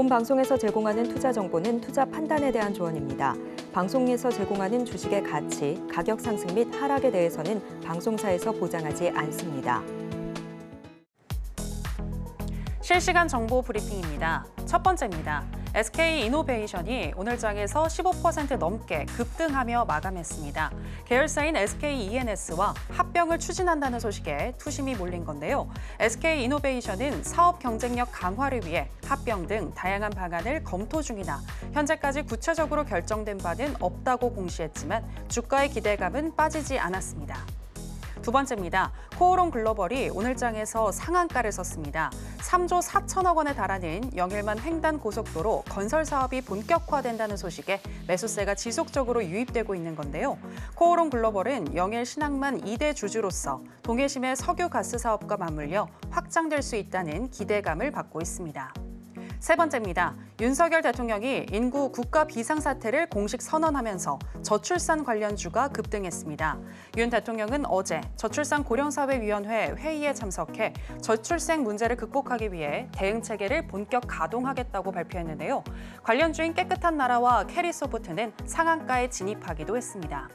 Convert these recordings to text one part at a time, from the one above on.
본 방송에서 제공하는 투자 정보는 투자 판단에 대한 조언입니다. 방송에서 제공하는 주식의 가치, 가격 상승 및 하락에 대해서는 방송사에서 보장하지 않습니다. 실시간 정보 브리핑입니다. 첫 번째입니다. SK 이노베이션이 오늘 장에서 15% 넘게 급등하며 마감했습니다. 계열사인 SK ENS와 합병을 추진한다는 소식에 투심이 몰린 건데요. SK 이노베이션은 사업 경쟁력 강화를 위해 합병 등 다양한 방안을 검토 중이나 현재까지 구체적으로 결정된 바는 없다고 공시했지만 주가의 기대감은 빠지지 않았습니다. 두 번째입니다. 코오롱 글로벌이 오늘 장에서 상한가를 썼습니다. 3조 4천억 원에 달하는 영일만 횡단 고속도로 건설 사업이 본격화된다는 소식에 매수세가 지속적으로 유입되고 있는 건데요. 코오롱 글로벌은 영일 신항만 2대 주주로서 동해심의 석유 가스 사업과 맞물려 확장될 수 있다는 기대감을 받고 있습니다. 세 번째입니다. 윤석열 대통령이 인구 국가 비상사태를 공식 선언하면서 저출산 관련주가 급등했습니다. 윤 대통령은 어제 저출산 고령사회위원회 회의에 참석해 저출생 문제를 극복하기 위해 대응 체계를 본격 가동하겠다고 발표했는데요. 관련주인 깨끗한 나라와 캐리소프트는 상한가에 진입하기도 했습니다.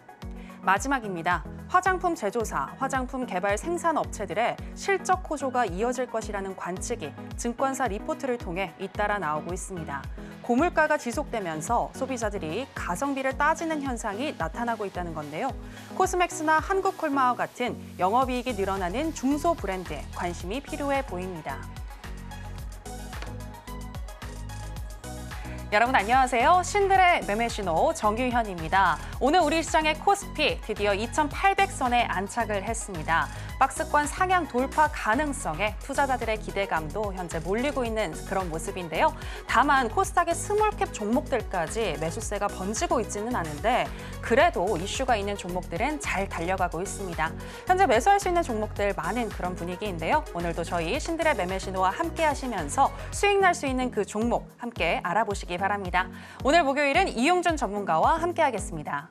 마지막입니다. 화장품 제조사, 화장품 개발 생산 업체들의 실적 호조가 이어질 것이라는 관측이 증권사 리포트를 통해 잇따라 나오고 있습니다. 고물가가 지속되면서 소비자들이 가성비를 따지는 현상이 나타나고 있다는 건데요. 코스맥스나 한국콜마와 같은 영업이익이 늘어나는 중소 브랜드에 관심이 필요해 보입니다. 여러분 안녕하세요. 신들의 매매 신호 정유현입니다. 오늘 우리 시장의 코스피 드디어 2,800선에 안착을 했습니다. 박스권 상향 돌파 가능성에 투자자들의 기대감도 현재 몰리고 있는 그런 모습인데요. 다만 코스닥의 스몰캡 종목들까지 매수세가 번지고 있지는 않은데 그래도 이슈가 있는 종목들은 잘 달려가고 있습니다. 현재 매수할 수 있는 종목들 많은 그런 분위기인데요. 오늘도 저희 신들의 매매 신호와 함께 하시면서 수익 날 수 있는 그 종목 함께 알아보시기 바랍니다. 오늘 목요일은 이용준 전문가와 함께 하겠습니다.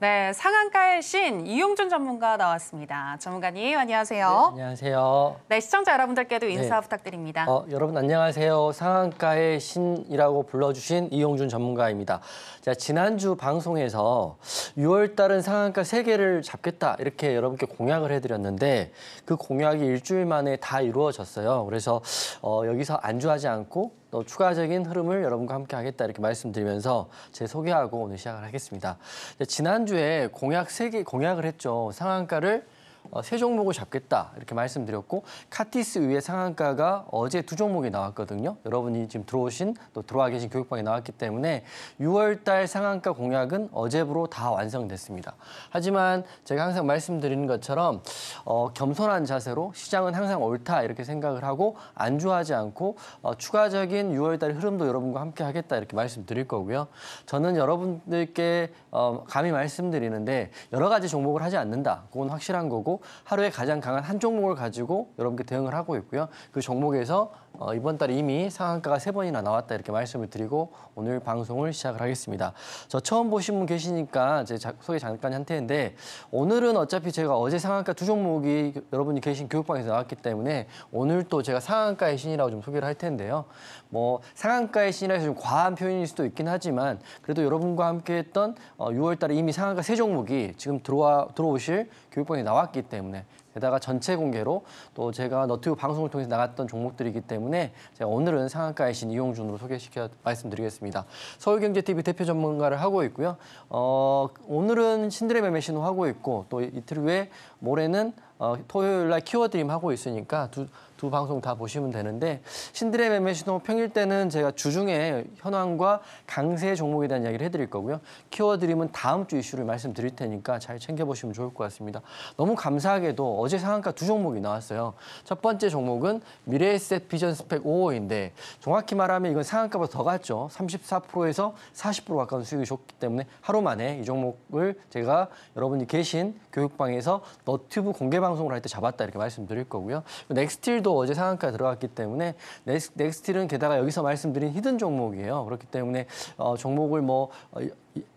네, 상한가의 신 이용준 전문가 나왔습니다. 전문가님 안녕하세요. 네, 안녕하세요. 네, 시청자 여러분들께도 인사 네. 부탁드립니다. 어, 여러분 안녕하세요. 상한가의 신이라고 불러주신 이용준 전문가입니다. 자, 지난주 방송에서 6월 달은 상한가 세개를 잡겠다 이렇게 여러분께 공약을 해드렸는데 그 공약이 일주일 만에 다 이루어졌어요. 그래서 어, 여기서 안주하지 않고 또 추가적인 흐름을 여러분과 함께 하겠다 이렇게 말씀드리면서 제 소개하고 오늘 시작을 하겠습니다. 자, 지난주에 공약 세개 공약을 했죠. 상한가를 어, 세 종목을 잡겠다 이렇게 말씀드렸고 카티스 위에 상한가가 어제 두 종목이 나왔거든요. 여러분이 지금 들어오신 또 들어와 계신 교육방에 나왔기 때문에 6월달 상한가 공약은 어제부로 다 완성됐습니다. 하지만 제가 항상 말씀드리는 것처럼 어, 겸손한 자세로 시장은 항상 옳다 이렇게 생각을 하고 안주하지 않고 어, 추가적인 6월달 흐름도 여러분과 함께 하겠다 이렇게 말씀드릴 거고요. 저는 여러분들께 어, 감히 말씀드리는데 여러 가지 종목을 하지 않는다. 그건 확실한 거고 하루에 가장 강한 한 종목을 가지고 여러분께 대응을 하고 있고요. 그 종목에서 어, 이번 달에 이미 상한가가 세 번이나 나왔다 이렇게 말씀을 드리고 오늘 방송을 시작을 하겠습니다. 저 처음 보신 분 계시니까 제 자- 소개 잠깐 할 텐데 오늘은 어차피 제가 어제 상한가 두 종목이 여러분이 계신 교육방에서 나왔기 때문에 오늘 또 제가 상한가의 신이라고 좀 소개를 할 텐데요. 뭐 상한가의 신이라서 좀 과한 표현일 수도 있긴 하지만 그래도 여러분과 함께했던 어, 6월달에 이미 상한가 세 종목이 지금 들어와 들어오실 교육방에 나왔기 때문에 게다가 전체 공개로 또 제가 너튜브 방송을 통해서 나갔던 종목들이기 때문에 제가 오늘은 상한가의 신 이용준으로 소개시켜 말씀드리겠습니다. 서울경제TV 대표 전문가를 하고 있고요. 어, 오늘은 신들의 매매 신호 하고 있고 또 이틀 후에 모레는 어, 토요일 날 키워드림 하고 있으니까 두, 두 방송 다 보시면 되는데 신들의 매매 신호 평일 때는 제가 주중에 현황과 강세 종목에 대한 이야기를 해드릴 거고요. 키워드림은 다음 주 이슈를 말씀드릴 테니까 잘 챙겨보시면 좋을 것 같습니다. 너무 감사하게도 어제 상한가 두 종목이 나왔어요. 첫 번째 종목은 미래에셋 비전 스펙 5호인데 정확히 말하면 이건 상한가보다 더 갔죠. 34%에서 40% 가까운 수익을 줬기 때문에 하루 만에 이 종목을 제가 여러분이 계신 교육방에서 너튜브 공개 방송을 할 때 잡았다 이렇게 말씀드릴 거고요. 넥스틸도 어제 상한가 들어갔기 때문에 넥스- 넥스틸은 게다가 여기서 말씀드린 hidden 종목이에요. 그렇기 때문에 어, 종목을 뭐 어, 이-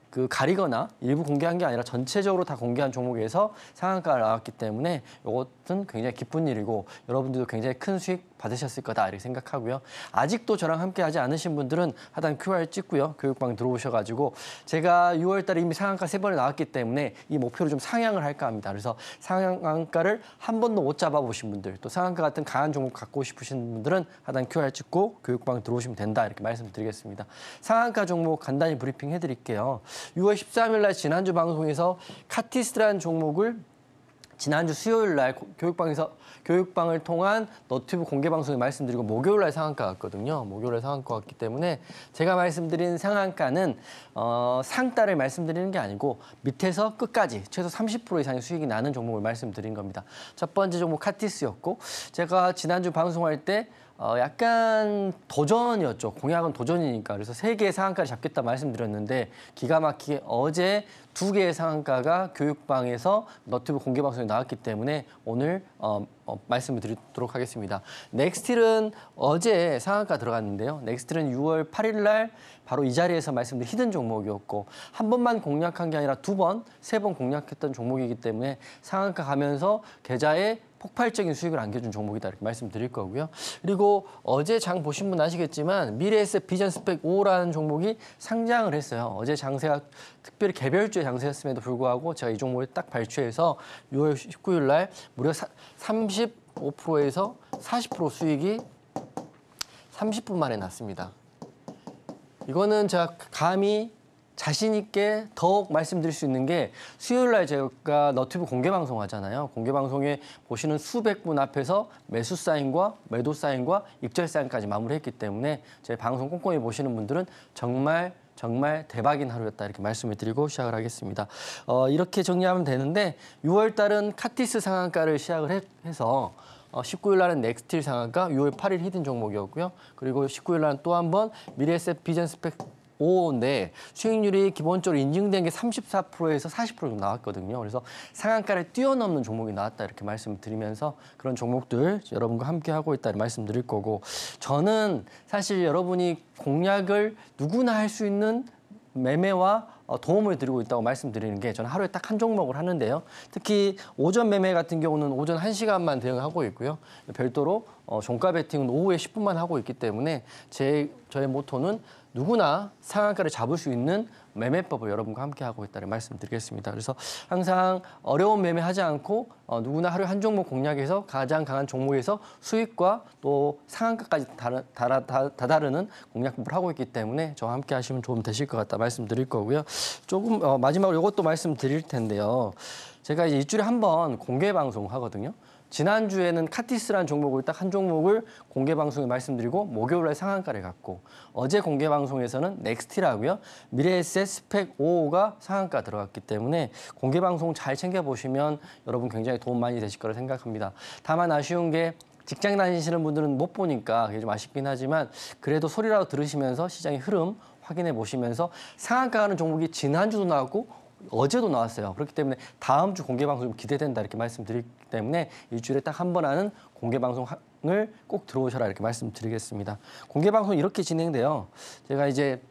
그 가리거나 일부 공개한 게 아니라 전체적으로 다 공개한 종목에서 상한가가 나왔기 때문에 이것은 굉장히 기쁜 일이고 여러분들도 굉장히 큰 수익 받으셨을 거다 이렇게 생각하고요. 아직도 저랑 함께 하지 않으신 분들은 하단 QR 찍고요. 교육방 들어오셔가지고 제가 6월 달에 이미 상한가 세 번에 나왔기 때문에 이 목표를 좀 상향을 할까 합니다. 그래서 상한가를 한 번도 못 잡아보신 분들 또 상한가 같은 강한 종목 갖고 싶으신 분들은 하단 QR 찍고 교육방 들어오시면 된다 이렇게 말씀드리겠습니다. 상한가 종목 간단히 브리핑 해드릴게요. 6월 13일 날 지난주 방송에서 카티스라는 종목을 지난주 수요일 날 고- 교육방에서 교육방을 통한 너튜브 공개 방송에 말씀드리고 목요일 날 상한가 갔거든요. 목요일 날 상한가 갔기 때문에 제가 말씀드린 상한가는 어, 상따를 말씀드리는 게 아니고 밑에서 끝까지 최소 30% 이상의 수익이 나는 종목을 말씀드린 겁니다. 첫 번째 종목 카티스였고 제가 지난주 방송할 때 어, 약간 도전이었죠. 공약은 도전이니까. 그래서 세 개의 상한가를 잡겠다 말씀드렸는데 기가 막히게 어제 두 개의 상한가가 교육방에서 너튜브 공개 방송에 나왔기 때문에 오늘 어, 어, 말씀을 드리도록 하겠습니다. 넥스틸은 어제 상한가 들어갔는데요. 넥스틸은 6월 8일 날 바로 이 자리에서 말씀드린 히든 종목이었고 한 번만 공략한 게 아니라 두 번, 세 번 공략했던 종목이기 때문에 상한가 가면서 계좌에 폭발적인 수익을 안겨준 종목이다 이렇게 말씀드릴 거고요. 그리고 어제 장 보신 분 아시겠지만 미래에셋 비전 스펙 5라는 종목이 상장을 했어요. 어제 장세가 특별히 개별주의 장세였음에도 불구하고 제가 이 종목을 딱 발췌해서 6월 19일 날 무려 35%에서 40% 수익이 30분 만에 났습니다. 이거는 제가 감히 자신 있게 더욱 말씀드릴 수 있는 게 수요일 날 제가 너튜브 공개 방송 하잖아요. 공개 방송에 보시는 수백 분 앞에서 매수 사인과 매도 사인과 익절 사인까지 마무리했기 때문에 제 방송 꼼꼼히 보시는 분들은 정말 정말 대박인 하루였다 이렇게 말씀을 드리고 시작을 하겠습니다. 어, 이렇게 정리하면 되는데 6월 달은 카티스 상한가를 시작을 해- 해서 어, 19일 날은 넥스틸 상한가, 6월 8일 hidden 종목이었고요. 그리고 19일 날은 또 한 번 미래에셋 비전 스팩 5인데 수익률이 기본적으로 인증된 게 34%에서 40% 정도 나왔거든요. 그래서 상한가를 뛰어넘는 종목이 나왔다 이렇게 말씀을 드리면서 그런 종목들 여러분과 함께 하고 있다 말씀드릴 거고 저는 사실 여러분이 공략을 누구나 할 수 있는 매매와 어, 도움을 드리고 있다고 말씀드리는 게 저는 하루에 딱 한 종목을 하는데요. 특히 오전 매매 같은 경우는 오전 1시간만 대응하고 있고요. 별도로 어, 종가 베팅은 오후에 10분만 하고 있기 때문에 제 저의 모토는 누구나 상한가를 잡을 수 있는 매매법을 여러분과 함께 하고 있다는 말씀드리겠습니다. 그래서 항상 어려운 매매 하지 않고 어, 누구나 하루에 한 종목 공략해서 가장 강한 종목에서 수익과 또 상한가까지 다르, 다라, 다, 다다르는 공략법을 하고 있기 때문에 저와 함께 하시면 도움 되실 것 같다 말씀드릴 거고요. 조금 어, 마지막으로 이것도 말씀드릴 텐데요. 제가 이제 일주일에 한 번 공개 방송 하거든요. 지난주에는 카티스라는 종목을 딱 한 종목을 공개 방송에 말씀드리고 목요일에 상한가를 갔고 어제 공개 방송에서는 넥스티라고요. 미래에셋 스펙 5가 상한가 들어갔기 때문에 공개 방송 잘 챙겨 보시면 여러분 굉장히 도움 많이 되실 거라 생각합니다. 다만 아쉬운 게 직장 다니시는 분들은 못 보니까 그게 좀 아쉽긴 하지만 그래도 소리라도 들으시면서 시장의 흐름 확인해 보시면서 상한가 가는 종목이 지난주도 나왔고 어제도 나왔어요. 그렇기 때문에 다음 주 공개 방송 좀 기대된다 이렇게 말씀드리기 때문에 일주일에 딱 한 번 하는 공개 방송을 꼭 들어오셔라 이렇게 말씀드리겠습니다. 공개 방송 이렇게 진행돼요. 제가 이제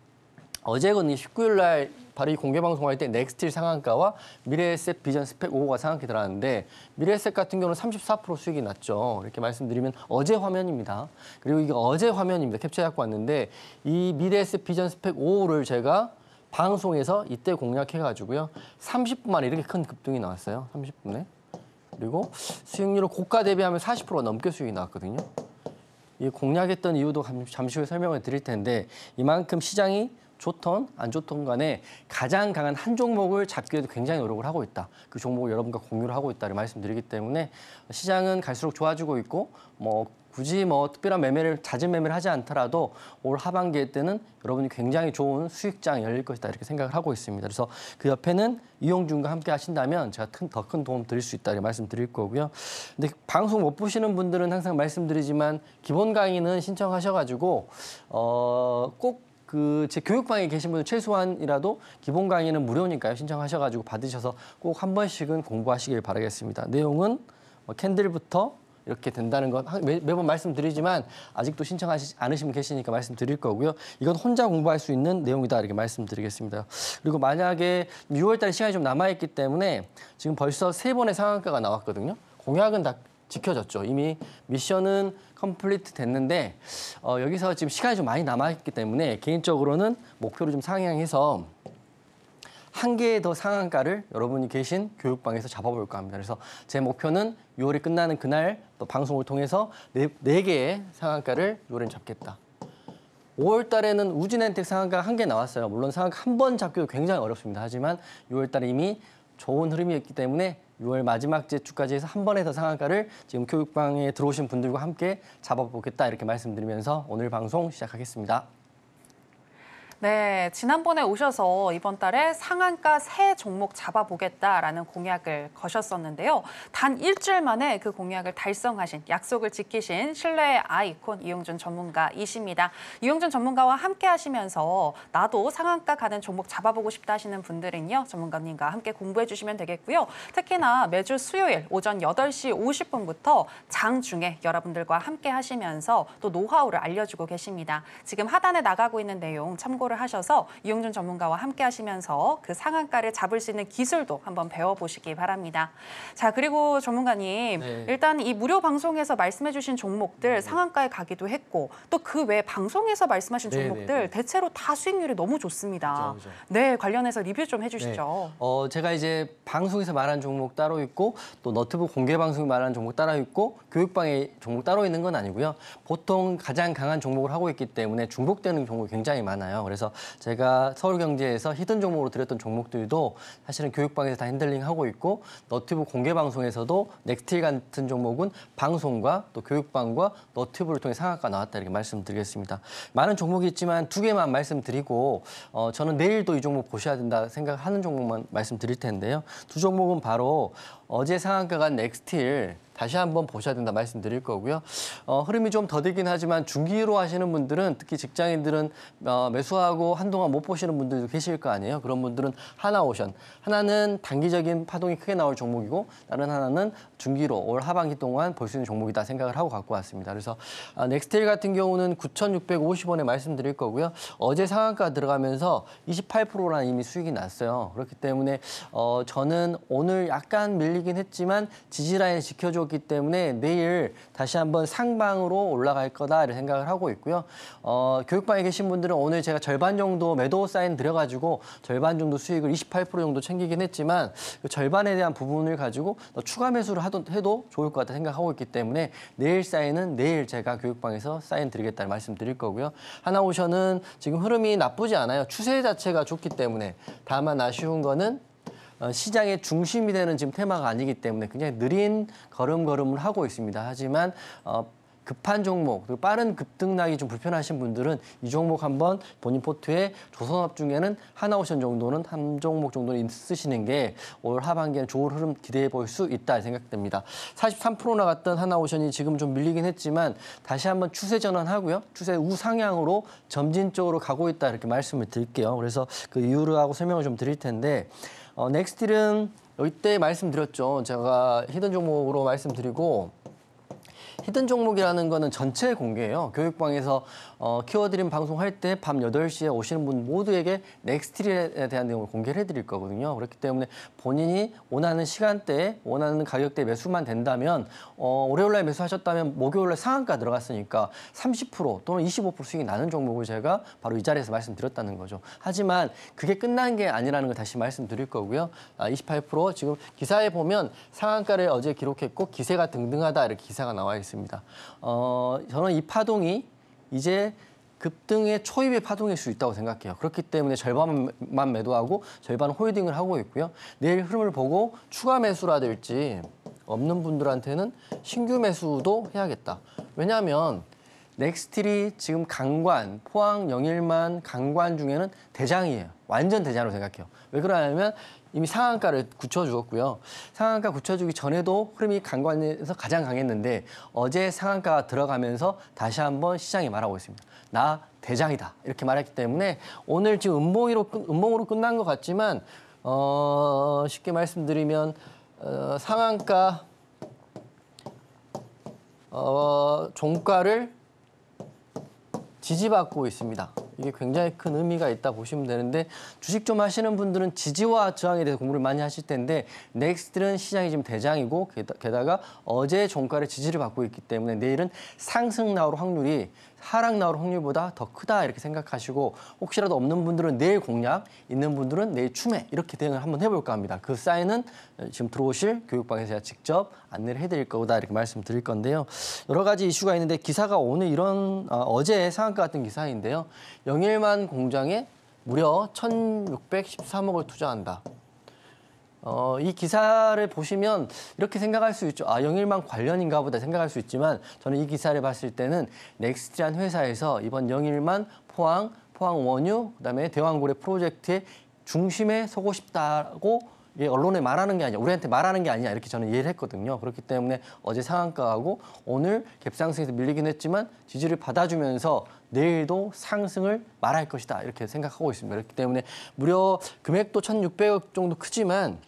어제거든요. 19일 날 바로 이 공개 방송할 때 넥스틸 상한가와 미래에셋 비전 스펙 5가 상한가 들어갔는데 미래에셋 같은 경우는 34% 수익이 났죠. 이렇게 말씀드리면 어제 화면입니다. 그리고 이게 어제 화면입니다. 캡처해 갖고 왔는데 이 미래에셋 비전 스펙 5를 제가 방송에서 이때 공략해가지고요. 30분 만에 이렇게 큰 급등이 나왔어요. 30분에. 그리고 수익률을 고가 대비하면 40% 넘게 수익이 나왔거든요. 이 공략했던 이유도 감- 잠시 후에 설명을 드릴 텐데 이만큼 시장이 좋던 안 좋던 간에 가장 강한 한 종목을 잡기 위해서 굉장히 노력을 하고 있다. 그 종목을 여러분과 공유를 하고 있다를 말씀드리기 때문에 시장은 갈수록 좋아지고 있고 뭐 굳이 뭐 특별한 매매를 잦은 매매를 하지 않더라도 올 하반기에 때는 여러분이 굉장히 좋은 수익장 열릴 것이다 이렇게 생각을 하고 있습니다. 그래서 그 옆에는 이용준과 함께 하신다면 제가 더 큰 도움 드릴 수 있다 이렇게 말씀드릴 거고요. 근데 방송 못 보시는 분들은 항상 말씀드리지만 기본 강의는 신청하셔가지고 어꼭 그제 교육방에 계신 분들 최소한이라도 기본 강의는 무료니까요. 신청하셔가지고 받으셔서 꼭 한 번씩은 공부하시길 바라겠습니다. 내용은 뭐 캔들부터 이렇게 된다는 건 매, 매번 말씀드리지만 아직도 신청하지 않으시면 계시니까 말씀드릴 거고요. 이건 혼자 공부할 수 있는 내용이다 이렇게 말씀드리겠습니다. 그리고 만약에 6월달 시간이 좀 남아있기 때문에 지금 벌써 세 번의 상한가가 나왔거든요. 공약은 다 지켜졌죠. 이미 미션은 complete 됐는데 어, 여기서 지금 시간이 좀 많이 남아있기 때문에 개인적으로는 목표를 좀 상향해서 한 개의 더 상한가를 여러분이 계신 교육방에서 잡아볼까 합니다. 그래서 제 목표는 6월이 끝나는 그날 또 방송을 통해서 네, 네 개의 상한가를 6월엔 잡겠다. 5월 달에는 우진엔텍 상한가 한 개 나왔어요. 물론 상한가 한 번 잡기도 굉장히 어렵습니다. 하지만 6월 달에 이미 좋은 흐름이었기 때문에 6월 마지막 주까지 해서 한 번에 더 상한가를 지금 교육방에 들어오신 분들과 함께 잡아보겠다 이렇게 말씀드리면서 오늘 방송 시작하겠습니다. 네, 지난번에 오셔서 이번 달에 상한가 새 종목 잡아보겠다라는 공약을 거셨었는데요. 단 일주일 만에 그 공약을 달성하신 약속을 지키신 신뢰의 아이콘 이용준 전문가 이십니다. 이용준 전문가와 함께 하시면서 나도 상한가 가는 종목 잡아보고 싶다 하시는 분들은요. 전문가님과 함께 공부해 주시면 되겠고요. 특히나 매주 수요일 오전 8시 50분부터 장 중에 여러분들과 함께 하시면서 또 노하우를 알려주고 계십니다. 지금 하단에 나가고 있는 내용 참고 를 하셔서 이용준 전문가와 함께 하시면서 그 상한가를 잡을 수 있는 기술도 한번 배워보시기 바랍니다. 자, 그리고 전문가님, 네. 일단 이 무료 방송에서 말씀해 주신 종목들 상한가에 가기도 했고 또 그 외 방송에서 말씀하신 네, 네, 종목들 네. 대체로 다 수익률이 너무 좋습니다. 그죠, 그죠. 네, 관련해서 리뷰 좀 해주시죠. 어, 제가 이제 방송에서 말한 종목 따로 있고 또 너튜브 공개 방송에 말한 종목 따로 있고 교육방에 종목 따로 있는 건 아니고요. 보통 가장 강한 종목을 하고 있기 때문에 중복되는 종목이 굉장히 많아요. 그래서 제가 서울경제에서 hidden 종목으로 드렸던 종목들도 사실은 교육방에서 다 핸들링 하고 있고 너튜브 공개 방송에서도 넥스틸 같은 종목은 방송과 또 교육방과 너튜브를 통해 상한가 나왔다 이렇게 말씀드리겠습니다. 많은 종목이 있지만 두 개만 말씀드리고 어, 저는 내일도 이 종목 보셔야 된다 생각하는 종목만 말씀드릴 텐데요. 두 종목은 바로 어제 상한가가 넥스틸 다시 한번 보셔야 된다 말씀드릴 거고요. 어, 흐름이 좀 더디긴 하지만 중기로 하시는 분들은 특히 직장인들은 어, 매수하고 한동안 못 보시는 분들도 계실 거 아니에요. 그런 분들은 하나 오션. 하나는 단기적인 파동이 크게 나올 종목이고 다른 하나는 중기로 올 하반기 동안 볼 수 있는 종목이다 생각을 하고 갖고 왔습니다. 그래서 아, 넥스틸 같은 경우는 9,650원에 말씀드릴 거고요. 어제 상한가 들어가면서 28%라는 이미 수익이 났어요. 그렇기 때문에 어, 저는 오늘 약간 밀리긴 했지만 지지라인을 지켜줬기 때문에 내일 다시 한번 상방으로 올라갈 거다 이런 생각을 하고 있고요. 어, 교육방에 계신 분들은 오늘 제가 절반 정도 매도 사인 드려가지고 절반 정도 수익을 28% 정도 챙기긴 했지만 그 절반에 대한 부분을 가지고 더 추가 매수를 하 도, 해도 좋을 것 같다 생각하고 있기 때문에 내일 사인은 내일 제가 교육방에서 사인 드리겠다는 말씀 드릴 거고요. 하나오션은 지금 흐름이 나쁘지 않아요. 추세 자체가 좋기 때문에 다만 아쉬운 거는 어, 시장의 중심이 되는 지금 테마가 아니기 때문에 굉장히 느린 걸음걸음을 하고 있습니다. 하지만 어, 급한 종목, 그리고 빠른 급등락이 좀 불편하신 분들은 이 종목 한번 본인 포트에 조선업 중에는 하나오션 정도는 한 종목 정도는 쓰시는 게 올 하반기에는 좋은 흐름 기대해 볼 수 있다 생각됩니다. 43% 나갔던 한화오션이 지금 좀 밀리긴 했지만 다시 한번 추세 전환하고요. 추세 우상향으로 점진적으로 가고 있다 이렇게 말씀을 드릴게요. 그래서 그 이유를 하고 설명을 좀 드릴 텐데 어, 넥스틸은 이때 말씀드렸죠. 제가 hidden 종목으로 말씀드리고 hidden 종목이라는 거는 전체 공개예요. 교육방에서 어, 키워드림 방송할 때 밤 8시에 오시는 분 모두에게 넥스틸에 대한 내용을 공개를 해드릴 거거든요. 그렇기 때문에 본인이 원하는 시간대에 원하는 가격대 매수만 된다면 어, 월요일날 매수하셨다면 목요일날 상한가 들어갔으니까 30% 또는 25% 수익이 나는 종목을 제가 바로 이 자리에서 말씀드렸다는 거죠. 하지만 그게 끝난 게 아니라는 걸 다시 말씀드릴 거고요. 아, 28% 지금 기사에 보면 상한가를 어제 기록했고 기세가 등등하다 이렇게 기사가 나와 있 습니다. 어, 저는 이 파동이 이제 급등의 초입의 파동일 수 있다고 생각해요. 그렇기 때문에 절반만 매도하고 절반 홀딩을 하고 있고요. 내일 흐름을 보고 추가 매수라든지 없는 분들한테는 신규 매수도 해야겠다. 왜냐하면 넥스틸이 지금 강관, 포항 영일만 강관 중에는 대장이에요. 완전 대장으로 생각해요. 왜 그러냐면 이미 상한가를 굳혀주었고요. 상한가 굳혀주기 전에도 흐름이 강관에서 가장 강했는데 어제 상한가가 들어가면서 다시 한번 시장이 말하고 있습니다. 나 대장이다 이렇게 말했기 때문에 오늘 지금 음봉으로 끝- 음봉으로 끝난 것 같지만 어, 쉽게 말씀드리면 어, 상한가 어, 종가를 지지받고 있습니다. 이게 굉장히 큰 의미가 있다 보시면 되는데 주식 좀 하시는 분들은 지지와 저항에 대해서 공부를 많이 하실 텐데 넥스틸은 시장이 지금 대장이고 게다- 게다가 어제 종가를 지지를 받고 있기 때문에 내일은 상승 나올 확률이 하락 나올 확률보다 더 크다 이렇게 생각하시고 혹시라도 없는 분들은 내일 공략, 있는 분들은 내일 추매 이렇게 대응을 한번 해볼까 합니다. 그 사인은 지금 들어오실 교육방에서 제가 직접 안내를 해드릴 거다 이렇게 말씀드릴 건데요. 여러 가지 이슈가 있는데 기사가 오늘 이런 어, 어제 상한가 같은 기사인데요. 영일만 공장에 무려 1,613억을 투자한다. 어, 이 기사를 보시면 이렇게 생각할 수 있죠. 아, 영일만 관련인가 보다 생각할 수 있지만 저는 이 기사를 봤을 때는 넥스틸이란 회사에서 이번 영일만 포항, 포항 원유, 그다음에 대왕고래 프로젝트의 중심에 서고 싶다고 이게 언론에 말하는 게 아니야. 우리한테 말하는 게 아니야. 이렇게 저는 이해를 했거든요. 그렇기 때문에 어제 상한가하고 오늘 갭상승에서 밀리긴 했지만 지지를 받아주면서 내일도 상승을 말할 것이다. 이렇게 생각하고 있습니다. 그렇기 때문에 무려 금액도 1,600억 정도 크지만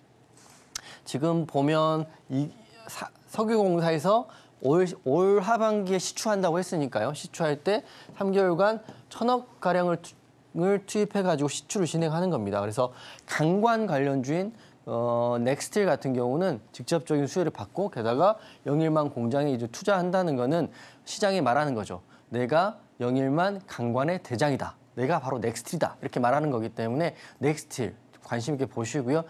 지금 보면 이 사- 석유공사에서 올, 올 하반기에 시추한다고 했으니까요. 시추할 때 3개월간 천억 가량을 투, 을 투입해가지고 시추를 진행하는 겁니다. 그래서 강관 관련주인 어, 넥스틸 같은 경우는 직접적인 수혜를 받고 게다가 영일만 공장에 이제 투자한다는 거는 시장이 말하는 거죠. 내가 영일만 강관의 대장이다. 내가 바로 넥스틸이다. 이렇게 말하는 거기 때문에 넥스틸 관심 있게 보시고요.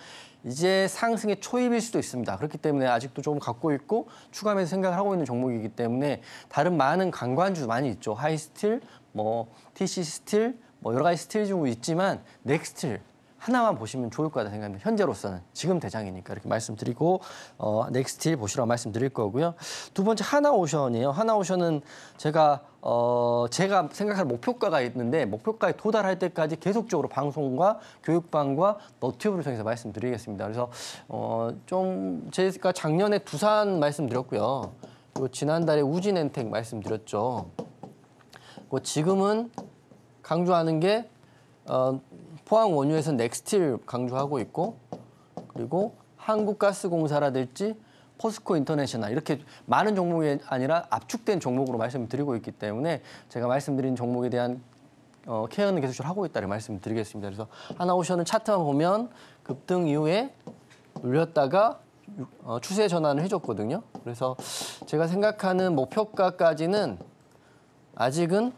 이제 상승의 초입일 수도 있습니다. 그렇기 때문에 아직도 조금 갖고 있고 추가하면서 생각을 하고 있는 종목이기 때문에 다른 많은 강관주 많이 있죠. 하이스틸, 뭐 TC 스틸, 뭐 여러 가지 스틸주도 있지만 넥스틸 하나만 보시면 좋을 거다 생각합니다. 현재로서는 지금 대장이니까 이렇게 말씀드리고 어, 넥스틸 보시라고 말씀드릴 거고요. 두 번째 한화오션이에요. 한화오션은 제가 어, 제가 생각할 목표가가 있는데 목표가에 도달할 때까지 계속적으로 방송과 교육방과 너튜브를 통해서 말씀드리겠습니다. 그래서 어, 좀 제가 작년에 두산 말씀드렸고요. 그리고 지난달에 우진엔텍 말씀드렸죠. 그 지금은 강조하는 게 어, 포항 원유에서 넥스틸 강조하고 있고 그리고 한국가스공사라든지 포스코 인터내셔널 이렇게 많은 종목이 아니라 압축된 종목으로 말씀드리고 있기 때문에 제가 말씀드린 종목에 대한 어, 케어는 계속 하고 있다를 말씀드리겠습니다. 그래서 하나오션은 차트만 보면 급등 이후에 눌렸다가 유- 어, 추세 전환을 해줬거든요. 그래서 제가 생각하는 목표가까지는 아직은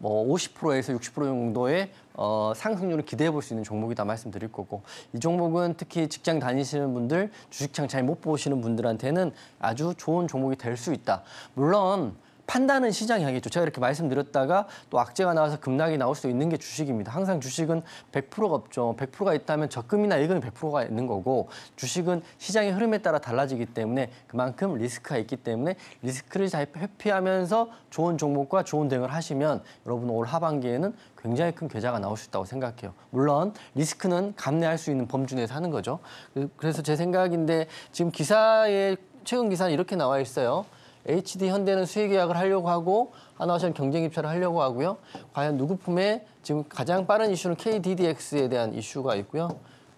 뭐 50%에서 60% 정도의 어, 상승률을 기대해 볼 수 있는 종목이다 말씀드릴 거고 이 종목은 특히 직장 다니시는 분들 주식창 잘 못 보시는 분들한테는 아주 좋은 종목이 될 수 있다. 물론 판단은 시장이 하겠죠. 제가 이렇게 말씀드렸다가 또 악재가 나와서 급락이 나올 수 있는 게 주식입니다. 항상 주식은 100%가 없죠. 100%가 있다면 적금이나 예금이 100%가 있는 거고 주식은 시장의 흐름에 따라 달라지기 때문에 그만큼 리스크가 있기 때문에 리스크를 잘 회피하면서 좋은 종목과 좋은 대응을 하시면 여러분 올 하반기에는 굉장히 큰 계좌가 나올 수 있다고 생각해요. 물론 리스크는 감내할 수 있는 범주 내에서 하는 거죠. 그- 그래서 제 생각인데 지금 기사에 최근 기사는 이렇게 나와 있어요. HD 현대는 수익 계약을 하려고 하고 하나와션 경쟁 입찰을 하려고 하고요. 과연 누구 품에 지금 가장 빠른 이슈는 KDDX에 대한 이슈가 있고요.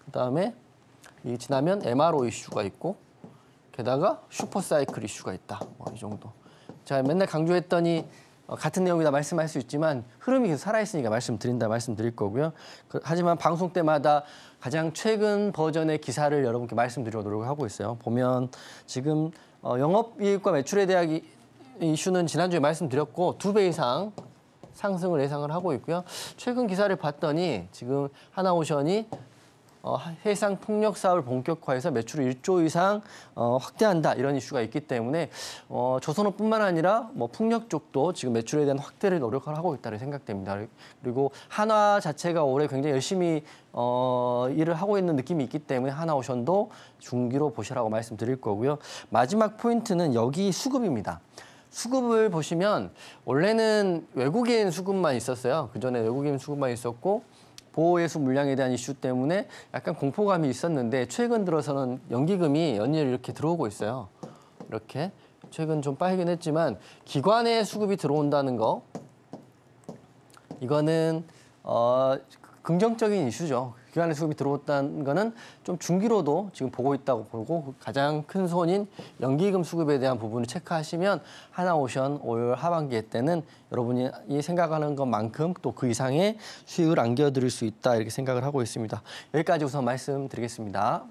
그다음에 이 지나면 MRO 이슈가 있고 게다가 슈퍼사이클 이슈가 있다. 뭐 이 정도. 제가 맨날 강조했더니 어, 같은 내용이다 말씀할 수 있지만 흐름이 계속 살아있으니까 말씀드린다 말씀드릴 거고요. 그- 하지만 방송 때마다 가장 최근 버전의 기사를 여러분께 말씀드리려고 노력하고 있어요. 보면 지금 어, 영업이익과 매출에 대한 이- 이슈는 지난주에 말씀드렸고 두 배 이상 상승을 예상을 하고 있고요. 최근 기사를 봤더니 지금 하나오션이 어, 해상 폭력 사업을 본격화해서 매출을 1조 이상 어, 확대한다 이런 이슈가 있기 때문에 어, 조선업뿐만 아니라 뭐 풍력 쪽도 지금 매출에 대한 확대를 노력을 하고 있다고 생각됩니다. 그리고 한화 자체가 올해 굉장히 열심히 어, 일을 하고 있는 느낌이 있기 때문에 하나오션도 중기로 보시라고 말씀드릴 거고요. 마지막 포인트는 여기 수급입니다. 수급을 보시면 원래는 외국인 수급만 있었어요. 그 전에 외국인 수급만 있었고 보호예수 물량에 대한 이슈 때문에 약간 공포감이 있었는데 최근 들어서는 연기금이 연일 이렇게 들어오고 있어요. 이렇게 최근 좀 빠지긴 했지만 기관의 수급이 들어온다는 거 이거는 어, 긍정적인 이슈죠. 기관의 수급이 들어왔다는 거는 좀 중기로도 지금 보고 있다고 보고 가장 큰 손인 연기금 수급에 대한 부분을 체크하시면 하나오션 올 하반기에 때는 여러분이 생각하는 것만큼 또 그 이상의 수익을 안겨드릴 수 있다 이렇게 생각을 하고 있습니다. 여기까지 우선 말씀드리겠습니다.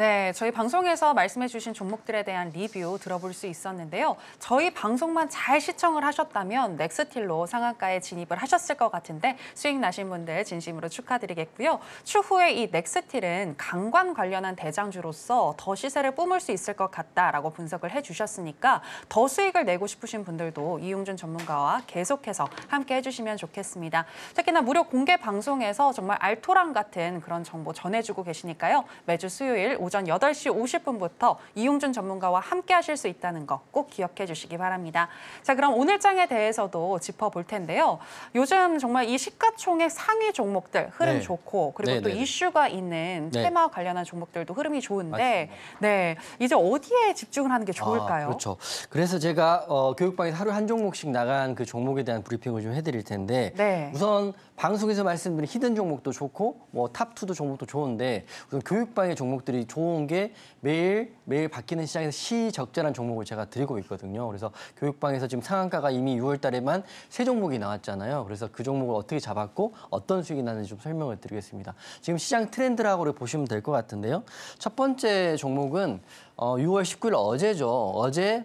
네, 저희 방송에서 말씀해주신 종목들에 대한 리뷰 들어볼 수 있었는데요. 저희 방송만 잘 시청을 하셨다면 넥스틸로 상한가에 진입을 하셨을 것 같은데 수익 나신 분들 진심으로 축하드리겠고요. 추후에 이 넥스틸은 강관 관련한 대장주로서 더 시세를 뿜을 수 있을 것 같다라고 분석을 해주셨으니까 더 수익을 내고 싶으신 분들도 이용준 전문가와 계속해서 함께 해주시면 좋겠습니다. 특히나 무료 공개 방송에서 정말 알토란 같은 그런 정보 전해주고 계시니까요. 매주 수요일 오전 8시 50분부터 이용준 전문가와 함께 하실 수 있다는 거 꼭 기억해 주시기 바랍니다. 자, 그럼 오늘 장에 대해서도 짚어볼 텐데요. 요즘 정말 이 시가총액 상위 종목들 흐름 네. 좋고 그리고 네, 또 네, 네. 이슈가 있는 네. 테마 관련한 종목들도 흐름이 좋은데 맞습니다. 네, 이제 어디에 집중을 하는 게 좋을까요? 아, 그렇죠. 그래서 제가 어, 교육방에서 하루 한 종목씩 나간 그 종목에 대한 브리핑을 좀 해드릴 텐데 네. 우선 방송에서 말씀드린 히든 종목도 좋고 뭐 탑투도 종목도 좋은데 우선 교육방의 종목들이 좋은 게 매일 매일 바뀌는 시장에서 시적절한 종목을 제가 드리고 있거든요. 그래서 교육방에서 지금 상한가가 이미 6월 달에만 세 종목이 나왔잖아요. 그래서 그 종목을 어떻게 잡았고 어떤 수익이 나는지 좀 설명을 드리겠습니다. 지금 시장 트렌드라고 보시면 될 것 같은데요. 첫 번째 종목은 어, 6월 19일 어제죠. 어제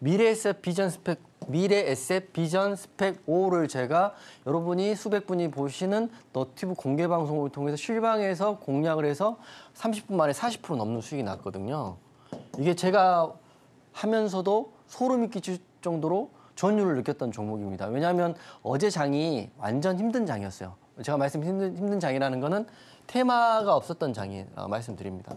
미래에셋 비전 스펙 미래에셋 비전 스펙 5를 제가 여러분이 수백 분이 보시는 너튜브 공개 방송을 통해서 실방에서 공략을 해서 30분 만에 40% 넘는 수익이 났거든요. 이게 제가 하면서도 소름이 끼칠 정도로 전율을 느꼈던 종목입니다. 왜냐하면 어제 장이 완전 힘든 장이었어요. 제가 말씀 힘든, 힘든 장이라는 거는 테마가 없었던 장이 어, 말씀드립니다.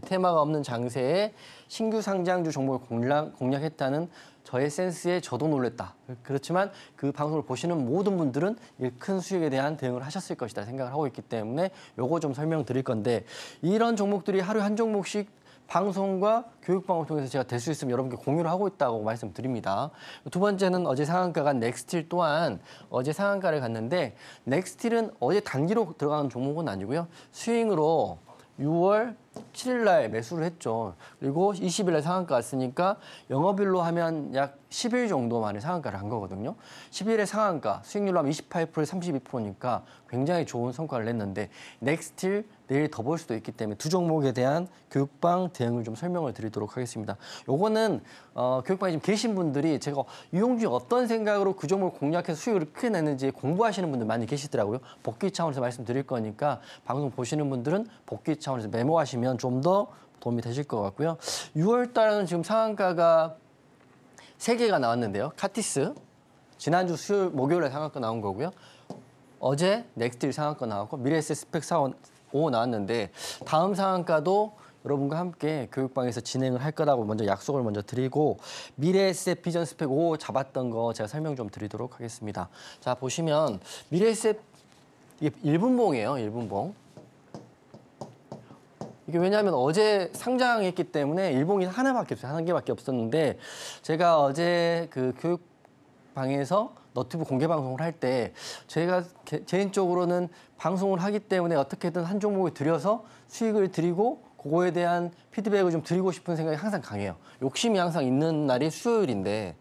이 테마가 없는 장세에 신규 상장주 종목을 공략, 공략했다는 저의 센스에 저도 놀랬다. 그렇지만 그 방송을 보시는 모든 분들은 이큰 수익에 대한 대응을 하셨을 것이다 생각을 하고 있기 때문에 요거 좀 설명드릴 건데 이런 종목들이 하루에 한 종목씩 방송과 교육방을 통해서 제가 될 수 있으면 여러분께 공유를 하고 있다고 말씀드립니다. 두 번째는 어제 상한가가 넥스틸 또한 어제 상한가를 갔는데 넥스틸은 어제 단기로 들어가는 종목은 아니고요. 스윙으로 6월 7일 날 매수를 했죠. 그리고 20일 날 상한가 갔으니까 영업일로 하면 약 10일 정도 만에 상한가를 한 거거든요. 10일의 상한가 수익률로 하면 28%에 32%니까 굉장히 좋은 성과를 냈는데 넥스틸 내일 더 볼 수도 있기 때문에 두 종목에 대한 교육방 대응을 좀 설명을 드리도록 하겠습니다. 요거는 어, 교육방에 지금 계신 분들이 제가 이용주 어떤 생각으로 그 종목을 공략해서 수익을 크게 냈는지 공부하시는 분들 많이 계시더라고요. 복기 차원에서 말씀드릴 거니까 방송 보시는 분들은 복기 차원에서 메모하시면 좀 더 도움이 되실 것 같고요. 6월 달은 지금 상한가가 세 개가 나왔는데요. 카티스 지난주 수요일 목요일에 상한가 나온 거고요. 어제 넥스틸 상한가 나왔고 미래에셋 스팩 사원 5 나왔는데 다음 상한가도 여러분과 함께 교육방에서 진행을 할 거라고 먼저 약속을 먼저 드리고 미래에셋 비전 스펙 5 잡았던 거 제가 설명 좀 드리도록 하겠습니다. 자 보시면 미래에셋 이게 1분봉이에요. 1분봉. 이게 왜냐하면 어제 상장했기 때문에 일봉이 하나밖에 없어요. 한 개밖에 없었는데 제가 어제 그 교육방에서 너튜브 공개 방송을 할 때 제가 개- 개인적으로는 방송을 하기 때문에 어떻게든 한 종목을 들여서 수익을 드리고 그거에 대한 피드백을 좀 드리고 싶은 생각이 항상 강해요. 욕심이 항상 있는 날이 수요일인데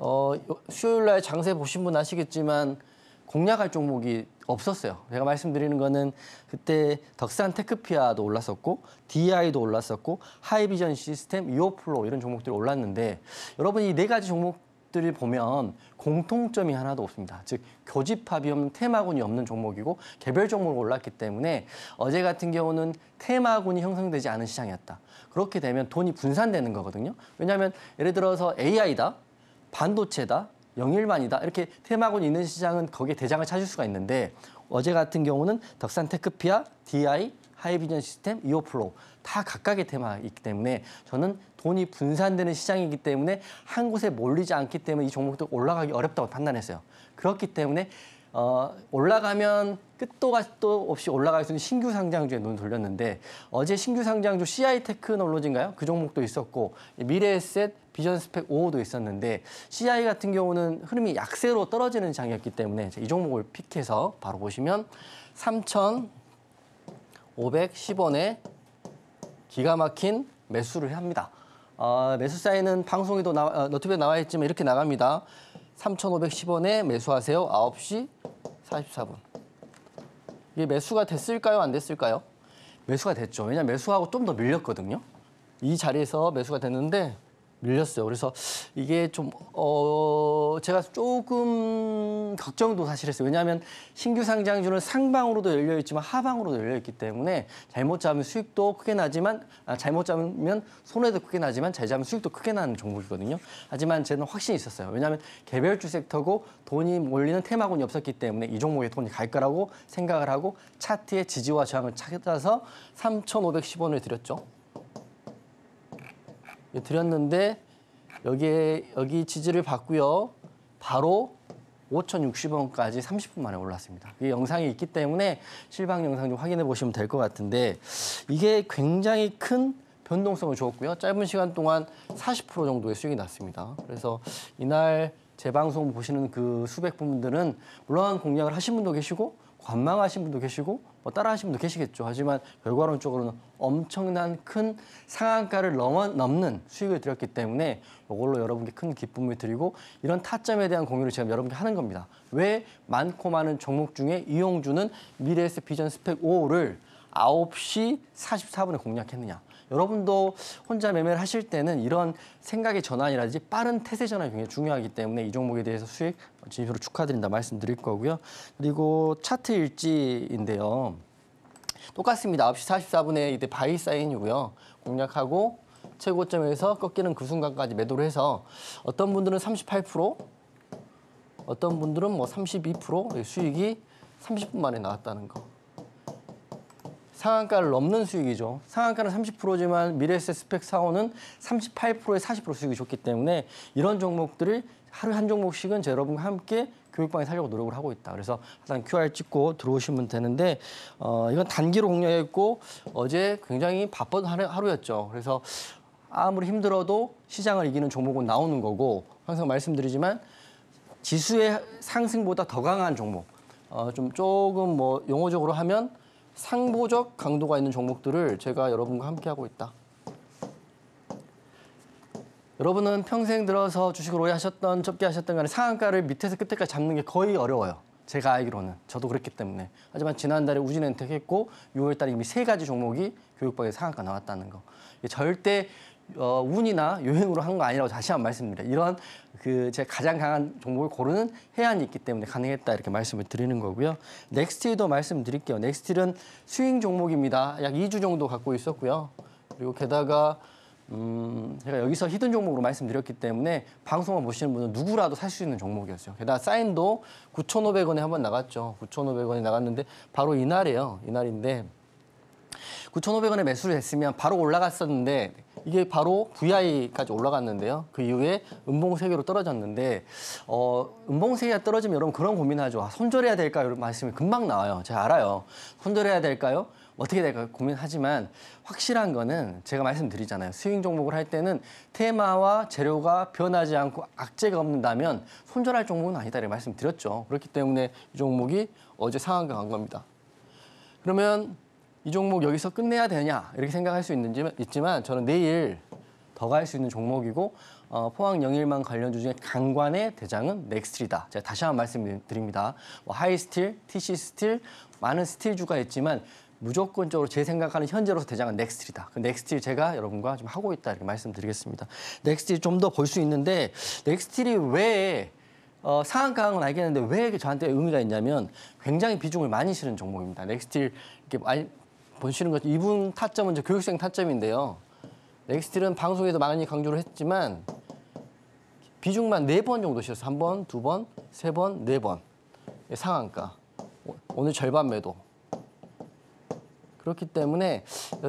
어, 요- 수요일 날 장세 보신 분 아시겠지만 공략할 종목이 없었어요. 제가 말씀드리는 거는 그때 덕산 테크피아도 올랐었고 DI도 올랐었고 하이비전 시스템, 이오플로 이런 종목들이 올랐는데 여러분 이 네 가지 종목 종목들을 보면 공통점이 하나도 없습니다. 즉 교집합이 없는 테마군이 없는 종목이고 개별 종목으로 올랐기 때문에 어제 같은 경우는 테마군이 형성되지 않은 시장이었다. 그렇게 되면 돈이 분산되는 거거든요. 왜냐하면 예를 들어서 AI다, 반도체다, 영일만이다 이렇게 테마군이 있는 시장은 거기에 대장을 찾을 수가 있는데 어제 같은 경우는 덕산 테크피아, DI, 하이비전 시스템, 이오플로 다 각각의 테마이기 때문에 저는 돈이 분산되는 시장이기 때문에 한 곳에 몰리지 않기 때문에 이 종목도 올라가기 어렵다고 판단했어요. 그렇기 때문에 어, 올라가면 끝도 가도 없이 올라갈 수 있는 신규 상장주에 눈을 돌렸는데 어제 신규 상장주 CI 테크놀로지인가요? 그 종목도 있었고 미래에셋, 비전 스펙 5호도 있었는데 CI 같은 경우는 흐름이 약세로 떨어지는 장이었기 때문에 이 종목을 픽해서 바로 보시면 3,510원에 기가 막힌 매수를 합니다. 어, 매수 사인은 방송에도 나, 어, 너튜브에 나와 있지만 이렇게 나갑니다. 3,510원에 매수하세요. 9시 44분. 이게 매수가 됐을까요? 안 됐을까요? 매수가 됐죠. 왜냐면 매수하고 좀 더 밀렸거든요. 이 자리에서 매수가 됐는데 밀렸어요. 그래서 이게 좀, 어, 제가 조금 걱정도 사실 했어요. 왜냐하면 신규 상장주는 상방으로도 열려있지만 하방으로도 열려있기 때문에 잘못 잡으면 수익도 크게 나지만, 아, 잘못 잡으면 손해도 크게 나지만 잘 잡으면 수익도 크게 나는 종목이거든요. 하지만 저는 확신이 있었어요. 왜냐하면 개별주 섹터고 돈이 몰리는 테마군이 없었기 때문에 이 종목에 돈이 갈 거라고 생각을 하고 차트의 지지와 저항을 찾아서 3,510원을 드렸죠. 예, 드렸는데 여기에 여기 지지를 받고요. 바로 5,060원까지 30분 만에 올랐습니다. 이 영상이 있기 때문에 실방 영상 좀 확인해 보시면 될 것 같은데 이게 굉장히 큰 변동성을 주었고요. 짧은 시간 동안 40% 정도의 수익이 났습니다. 그래서 이날 제 방송 보시는 그 수백 분들은 물론 공략을 하신 분도 계시고 관망하신 분도 계시고 뭐 따라하신 분도 계시겠죠. 하지만 결과론적으로는 엄청난 큰 상한가를 넘는 수익을 드렸기 때문에 이걸로 여러분께 큰 기쁨을 드리고 이런 타점에 대한 공유를 제가 여러분께 하는 겁니다. 왜 많고 많은 종목 중에 이용주는 미래에셋 비전 스팩 5를 9시 44분에 공략했느냐. 여러분도 혼자 매매를 하실 때는 이런 생각의 전환이라든지 빠른 태세 전환이 굉장히 중요하기 때문에 이 종목에 대해서 수익 진심으로 축하드린다 말씀드릴 거고요. 그리고 차트 일지인데요. 똑같습니다. 9시 44분에 이때 buy 사인이고요. 공략하고 최고점에서 꺾이는 그 순간까지 매도를 해서 어떤 분들은 38%, 어떤 분들은 뭐 32% 수익이 30분 만에 나왔다는 거. 상한가를 넘는 수익이죠. 상한가는 30%지만 미래에셋 스펙 사원은 38%에 40% 수익이 좋기 때문에 이런 종목들을 하루 한 종목씩은 제 여러분과 함께 교육방에 살려고 노력을 하고 있다. 그래서 항상 QR 찍고 들어오시면 되는데 어, 이건 단기로 공략했고 어제 굉장히 바쁜 하루- 하루였죠. 그래서 아무리 힘들어도 시장을 이기는 종목은 나오는 거고 항상 말씀드리지만 지수의 상승보다 더 강한 종목, 어, 좀 조금 뭐 용어적으로 하면 상보적 강도가 있는 종목들을 제가 여러분과 함께 하고 있다. 여러분은 평생 들어서 주식을 오래 하셨던 접게 하셨던 간에 상한가를 밑에서 끝에까지 잡는 게 거의 어려워요. 제가 알기로는 저도 그랬기 때문에 하지만 지난달에 우진엔텍 했고 6월달에 이미 세 가지 종목이 교육방에 상한가 나왔다는 거 절대 어, 운이나 요행으로 한 거 아니라고 다시 한번 말씀드립니다. 이런 그 제가 가장 강한 종목을 고르는 혜안이 있기 때문에 가능했다 이렇게 말씀을 드리는 거고요. 넥스틸도 말씀드릴게요. 넥스틸은 스윙 종목입니다. 약 2주 정도 갖고 있었고요. 그리고 게다가 음, 제가 여기서 hidden 종목으로 말씀드렸기 때문에 방송을 보시는 분은 누구라도 살 수 있는 종목이었어요. 게다가 사인도 9,500원에 한번 나갔죠. 9,500원에 나갔는데 바로 이날이에요. 이날인데 9,500원에 매수를 했으면 바로 올라갔었는데 이게 바로 VI까지 올라갔는데요. 그 이후에 음봉 세계로 떨어졌는데 어, 음봉 세계가 떨어지면 여러분 그런 고민하죠. 아, 손절해야 될까요? 이런 말씀이 금방 나와요. 제가 알아요. 손절해야 될까요? 어떻게 될까 고민하지만 확실한 거는 제가 말씀드리잖아요. 스윙 종목을 할 때는 테마와 재료가 변하지 않고 악재가 없는다면 손절할 종목은 아니다 이렇게 말씀드렸죠. 그렇기 때문에 이 종목이 어제 상한가 간 겁니다. 그러면 이 종목 여기서 끝내야 되냐 이렇게 생각할 수 있는지 있지만 저는 내일 더 갈 수 있는 종목이고 어, 포항 영일만 관련주 중에 강관의 대장은 넥스틸이다. 제가 다시 한번 말씀드립니다. 뭐 하이스틸, TC 스틸 많은 steel주가 있지만 무조건적으로 제 생각하는 현재로서 대장은 넥스틸이다. 그 넥스틸 제가 여러분과 좀 하고 있다 이렇게 말씀드리겠습니다. 넥스틸 좀더 볼 수 있는데 넥스틸이 왜 어, 상한가는 알겠는데 왜 저한테 의미가 있냐면 굉장히 비중을 많이 실은 종목입니다. 넥스틸 이렇게 보시는 것 이분 타점은 이제 교육생 타점인데요. 넥스틸은 방송에도 많이 강조를 했지만 비중만 네 번 정도 실었어요. 한 번, 두 번, 세 번, 네 번. 상한가. 오- 오늘 절반 매도. 그렇기 때문에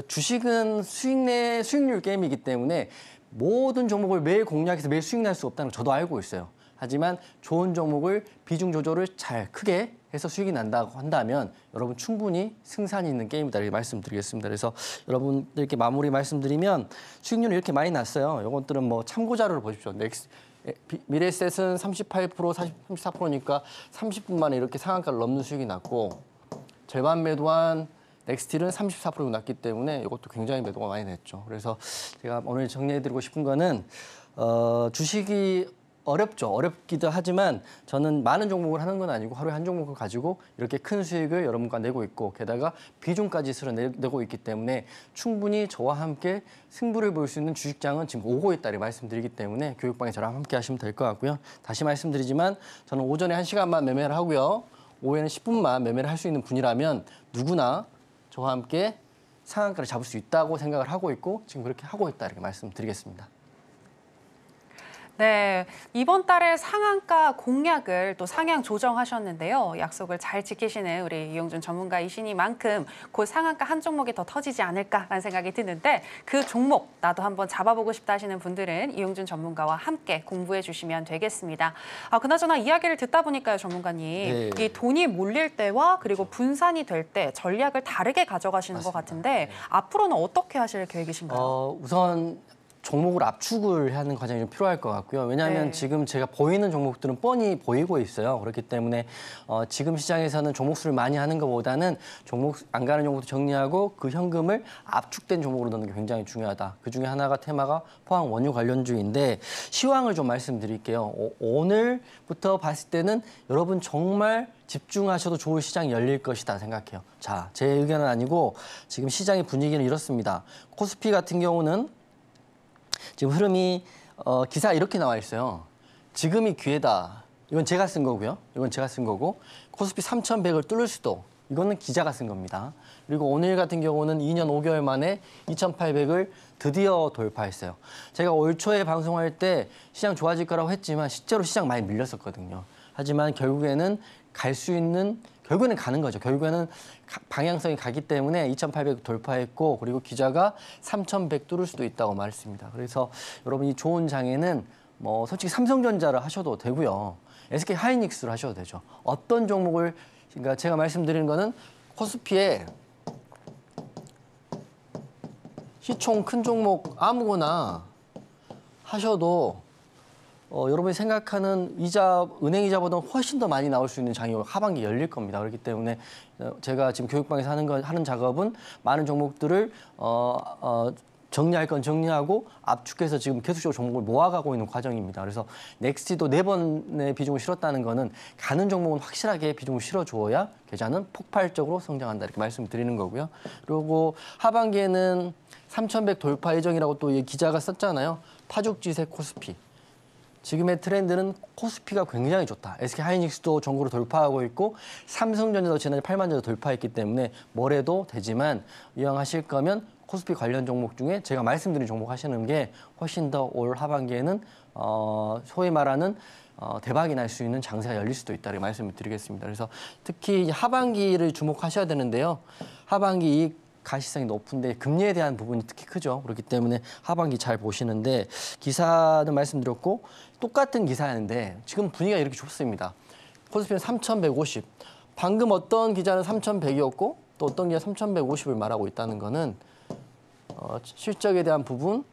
주식은 수익 내 수익률 게임이기 때문에 모든 종목을 매일 공략해서 매일 수익 날 수 없다는 걸 저도 알고 있어요. 하지만 좋은 종목을 비중 조절을 잘 크게 해서 수익이 난다고 한다면 여러분 충분히 승산이 있는 게임이다 이렇게 말씀드리겠습니다. 그래서 여러분들께 마무리 말씀드리면 수익률이 이렇게 많이 났어요. 이것들은 뭐 참고 자료를 보십시오. 넥스 미래셋은 38% 40, 34%니까 30분 만에 이렇게 상한가를 넘는 수익이 났고 절반 매도한 넥스틸은 34% 났기 때문에 이것도 굉장히 매도가 많이 됐죠. 그래서 제가 오늘 정리해드리고 싶은 거는 어, 주식이 어렵죠. 어렵기도 하지만 저는 많은 종목을 하는 건 아니고 하루에 한 종목을 가지고 이렇게 큰 수익을 여러분과 내고 있고 게다가 비중까지 내- 내고 있기 때문에 충분히 저와 함께 승부를 볼 수 있는 주식장은 지금 오고 있다 이 말씀드리기 때문에 교육방에 저랑 함께 하시면 될 것 같고요. 다시 말씀드리지만 저는 오전에 한시간만 매매를 하고요. 오후에는 10분만 매매를 할 수 있는 분이라면 누구나 저와 함께 상한가를 잡을 수 있다고 생각을 하고 있고 지금 그렇게 하고 있다 이렇게 말씀드리겠습니다. 네, 이번 달에 상한가 공약을 또 상향 조정하셨는데요. 약속을 잘 지키시는 우리 이용준 전문가이시니만큼 곧 상한가 한 종목이 더 터지지 않을까라는 생각이 드는데 그 종목 나도 한번 잡아보고 싶다 하시는 분들은 이용준 전문가와 함께 공부해 주시면 되겠습니다. 아, 그나저나 이야기를 듣다 보니까요, 전문가님. 네. 이 돈이 몰릴 때와 그리고 분산이 될 때 전략을 다르게 가져가시는 것 맞습니다. 같은데 앞으로는 어떻게 하실 계획이신가요? 어, 우선 종목을 압축을 하는 과정이 좀 필요할 것 같고요. 왜냐하면 네. 지금 제가 보이는 종목들은 뻔히 보이고 있어요. 그렇기 때문에 어, 지금 시장에서는 종목 수를 많이 하는 것보다는 종목 안 가는 종목도 정리하고 그 현금을 압축된 종목으로 넣는 게 굉장히 중요하다. 그 중에 하나가 테마가 포항 원유 관련주인데 시황을 좀 말씀드릴게요. 오, 오늘부터 봤을 때는 여러분 정말 집중하셔도 좋은 시장이 열릴 것이다 생각해요. 자, 제 의견은 아니고 지금 시장의 분위기는 이렇습니다. 코스피 같은 경우는 지금 흐름이 어, 기사 이렇게 나와 있어요. 지금이 기회다. 이건 제가 쓴 거고요. 이건 제가 쓴 거고 코스피 3,100을 뚫을 수도 이거는 기자가 쓴 겁니다. 그리고 오늘 같은 경우는 2년 5개월 만에 2,800을 드디어 돌파했어요. 제가 올 초에 방송할 때 시장 좋아질 거라고 했지만 실제로 시장 많이 밀렸었거든요. 하지만 결국에는 갈 수 있는 결국에는 가는 거죠. 결국에는 가- 방향성이 가기 때문에 2,800 돌파했고 그리고 기자가 3,100 뚫을 수도 있다고 말했습니다. 그래서 여러분 이 좋은 장에는 뭐 솔직히 삼성전자를 하셔도 되고요. SK 하이닉스를 하셔도 되죠. 어떤 종목을 그러니까 제가 말씀드리는 거는 코스피에 시총 큰 종목 아무거나 하셔도 어, 여러분이 생각하는 이자 은행 이자보다 훨씬 더 많이 나올 수 있는 장이 하반기 열릴 겁니다. 그렇기 때문에 어, 제가 지금 교육방에서 하는 거 하는 작업은 많은 종목들을 어, 어, 정리할 건 정리하고 압축해서 지금 계속적으로 종목을 모아가고 있는 과정입니다. 그래서 넥스티도 네 번의 비중을 실었다는 거는 가는 종목은 확실하게 비중을 실어주어야 계좌는 폭발적으로 성장한다 이렇게 말씀드리는 거고요. 그리고 하반기에는 3,100 돌파 예정이라고 또이 기자가 썼잖아요. 파죽지세 코스피. 지금의 트렌드는 코스피가 굉장히 좋다. SK 하이닉스도 전국으로 돌파하고 있고 삼성전자도 지난해 8만 주 돌파했기 때문에 뭐래도 되지만 이왕 하실 거면 코스피 관련 종목 중에 제가 말씀드린 종목 하시는 게 훨씬 더 올 하반기에는 어, 소위 말하는 어, 대박이 날 수 있는 장세가 열릴 수도 있다 이렇게 말씀을 드리겠습니다. 그래서 특히 하반기를 주목하셔야 되는데요. 하반기 이익 가시성이 높은데 금리에 대한 부분이 특히 크죠. 그렇기 때문에 하반기 잘 보시는데 기사는 말씀드렸고 똑같은 기사였는데 지금 분위기가 이렇게 좋습니다. 코스피는 3,150. 방금 어떤 기자는 3,100이었고 또 어떤 기자 3,150을 말하고 있다는 거는 어, 실적에 대한 부분